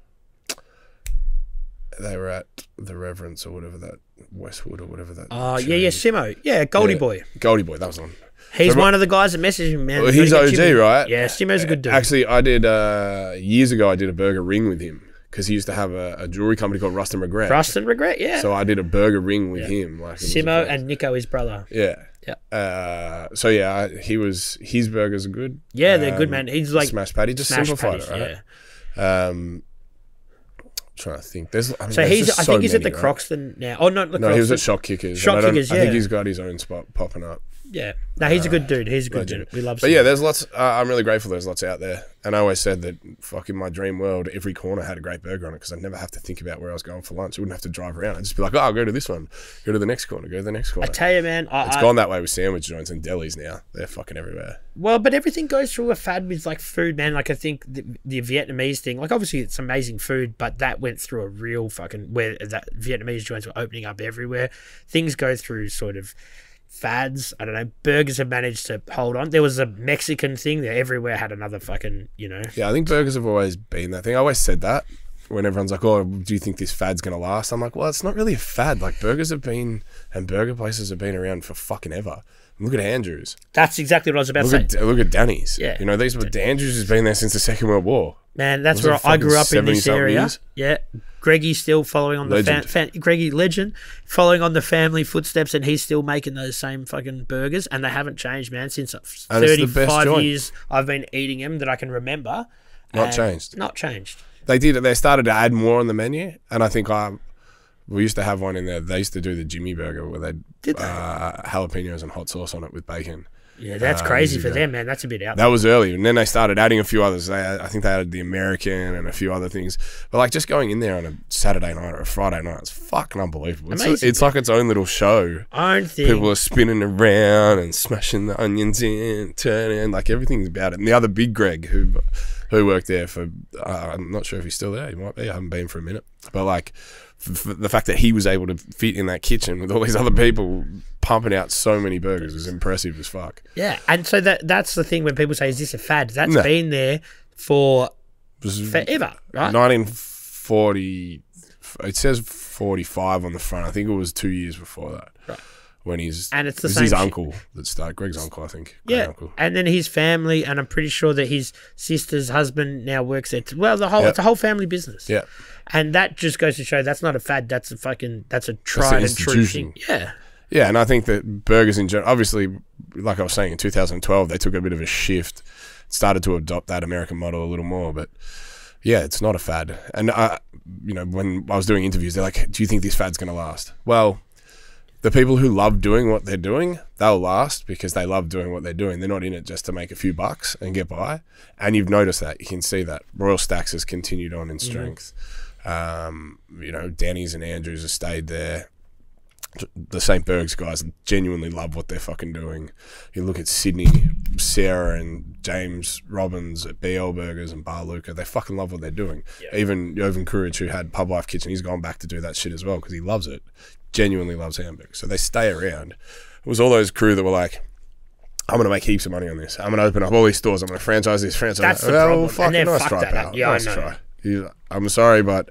They were at the Reverence or whatever that Westwood or whatever that. Oh yeah, yeah. Simo, yeah, Goldie Yeah. Boy. Goldie Boy, that was on. He's So one of the guys that messaged me, man. Well, he's OG, Jimmy. right? Yeah, Simo's a good dude. Actually, I did uh, years ago. I did a burger ring with him because he used to have a, a jewelry company called Rust and Regret. Rust and regret, yeah. So I did a burger ring with Yeah. him. Like Simo and Nico, his brother. yeah, Yeah. Uh, so yeah, I, he was his burgers are good. Yeah, they're good, Um, man. He's like smash patty, just simplified patties, it, yeah. right? Um, trying to think. There's, I mean, So there's he's, I so think he's at the right? Croxton now. Oh, not the No, he was at Shop Kickers. Shop and I I think he's got his own spot popping up. Yeah, no, he's a good dude. He's a good legend. dude. We love. But Simo. yeah, there's lots. Uh, I'm really grateful there's lots out there. And I always said that, fuck, in my dream world, every corner had a great burger on it because I'd never have to think about where I was going for lunch. I wouldn't have to drive around. I'd just be like, oh, I'll go to this one, go to the next corner, go to the next corner. I tell you, man. I, It's I- gone that way with sandwich joints and delis now. They're fucking everywhere. Well, but everything goes through a fad with like food, man. Like I think the, the Vietnamese thing, like obviously it's amazing food, but that went through a real fucking where that Vietnamese joints were opening up everywhere. Things go through sort of fads. I don't know. Burgers have managed to hold on. There was a Mexican thing that everywhere had another fucking, you know. Yeah, I think burgers have always been that thing. I always said that when everyone's like, "Oh, do you think this fad's gonna last?" I'm like, "Well, it's not really a fad. Like burgers have been and burger places have been around for fucking ever. Look at Andrews. That's exactly what I was about to say. at look at Danny's. Yeah. you know these were Andrews has been there since the Second World War. Man, that's where I grew up in this area. years? Yeah. Greggy's still following on the Legend. Greggy legend, following on the family footsteps, and he's still making those same fucking burgers, and they haven't changed, man, since And the best thirty-five years I've been eating them that I can remember. Not changed. Not changed. They did. They started to add more on the menu, and I think I We used to have one in there. They used to do the Jimmy Burger where they Did they? uh, jalapenos and hot sauce on it with bacon. Yeah, that's uh, crazy for them, man. That's a bit out. That was early, and then they started adding a few others. They, I think they added the American and a few other things. But like just going in there on a Saturday night or a Friday night, it's fucking unbelievable. It's, Amazing, it's like its own little show. Own thing. People are spinning around and smashing the onions in, turning like everything's about it. And the other big Greg who who worked there for uh, I'm not sure if he's still there. He might be. I haven't been for a minute. But like the fact that he was able to fit in that kitchen with all these other people pumping out so many burgers is impressive as fuck. yeah, and so that that's the thing when people say, "Is this a fad?" That's No. been there for forever, right? 1940. It says 45 on the front. I think it was two years before that. When he's And it's the it same his uncle that started. Uh, Greg's uncle, I think. Yeah, uncle. and then his family, and I'm pretty sure that his sister's husband now works there. Well, the whole Yep. it's a whole family business. Yeah. and that just goes to show that's not a fad. That's a fucking that's a tried and true thing. Yeah, Yeah, and I think that burgers in general, obviously, like I was saying, in 2012, they took a bit of a shift, started to adopt that American model a little more. But yeah, it's not a fad. And I, you know, when I was doing interviews, they're like, "Do you think this fad's going to last?" Well, the people who love doing what they're doing, they'll last because they love doing what they're doing. They're not in it just to make a few bucks and get by. And you've noticed that. You can see that Royal Stacks has continued on in strength. Um, you know, Danny's and Andrews have stayed there the St. Bergs guys genuinely love what they're fucking doing. You look at Sydney, Sarah and James Robbins at BL Burgers and Bar Luca, they fucking love what they're doing. Even Jovan Kuric, who had Pub Life Kitchen, he's gone back to do that shit as well because he loves it. Genuinely loves hamburgers. So they stay around. It was all those crew that were like, I'm going to make heaps of money on this. I'm going to open up all these stores. I'm going to franchise this, franchise That's that. the Well, problem. Fucking nice try, that pal. Yeah, I know. try. I'm sorry, but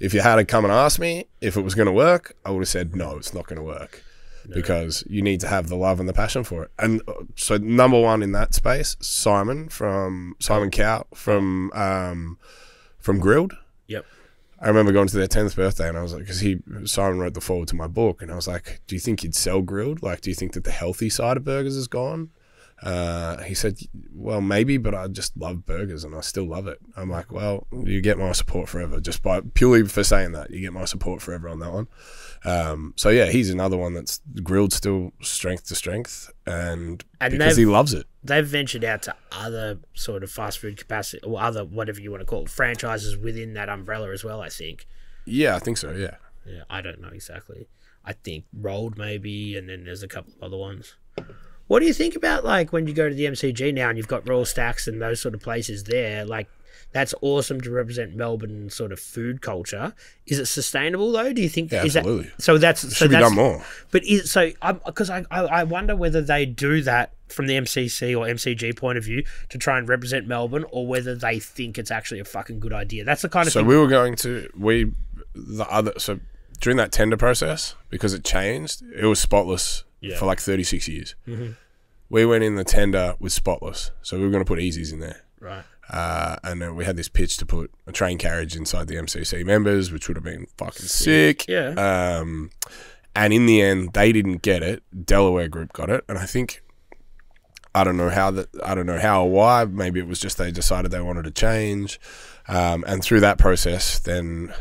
if you had to come and ask me if it was going to work, I would have said no, it's not going to work because you need to have the love and the passion for it. And uh, so, number one in that space, Simon from Simon Crowe from um, from Grill'd. Yep. I remember going to their tenth birthday, and I was like, because he Simon wrote the forward to my book, and I was like, "Do you think you'd sell Grill'd? Like, do you think that the healthy side of burgers is gone?" Uh, he said, "Well, maybe, but I just love burgers, and I still love it." I'm like, "Well, you get my support forever, just by purely for saying that. You get my support forever on that one." Um, so yeah, he's another one that's Grill'd still strength to strength, and, And because he loves it. they've ventured out to other sort of fast food capacity or other whatever you want to call it franchises within that umbrella as well. I think. Yeah, I think so. Yeah. Yeah, I don't know exactly. I think rolled maybe, and then there's a couple of other ones. What do you think about like when you go to the MCG now and you've got Royal Stacks and those sort of places there? Like, that's awesome to represent Melbourne sort of food culture. Is it sustainable though? Do you think? Yeah, is absolutely. That, so that's so Should be that's, done more. But is so because I, I I wonder whether they do that from the MCC or MCG point of view to try and represent Melbourne, or whether they think it's actually a fucking good idea. That's the kind of So thing. we were going to we the other so during that tender process because it changed, it was spotless Yeah. for like thirty six years. Mhm. We went in the tender with spotless, so we were going to put Easey's in there. right. Uh, and then we had this pitch to put a train carriage inside the MCC members, which would have been fucking sick. Yeah. Um, and in the end, they didn't get it. Delaware Group got it, and I think I don't know how that I don't know how or why. Maybe it was just they decided they wanted to change, um, and through that process, then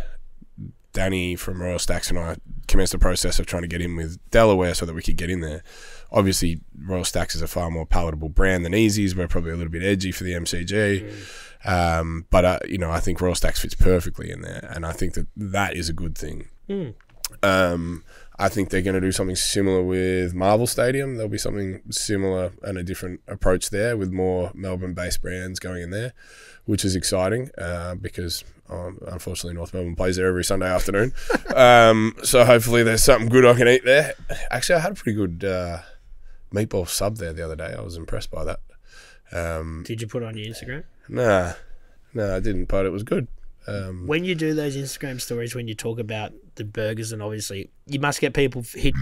Danny from Royal Stacks and I commenced the process of trying to get in with Delaware so that we could get in there. Obviously, Royal Stacks is a far more palatable brand than Easey's. We're probably a little bit edgy for the MCG. Um, but, uh, you know, I think Royal Stacks fits perfectly in there. And I think that that is a good thing. Mm. Um, I think they're going to do something similar with Marvel Stadium. There'll be something similar and a different approach there with more Melbourne based brands going in there, which is exciting uh, because um, unfortunately North Melbourne plays there every Sunday afternoon. um, so hopefully there's something good I can eat there. Actually, I had a pretty good uh, meatball sub there the other day. I was impressed by that. Um, Did you put it on your Instagram? nah, no, I didn't, but it was good. Um, When you do those Instagram stories, when you talk about the burgers, and obviously you must get people hit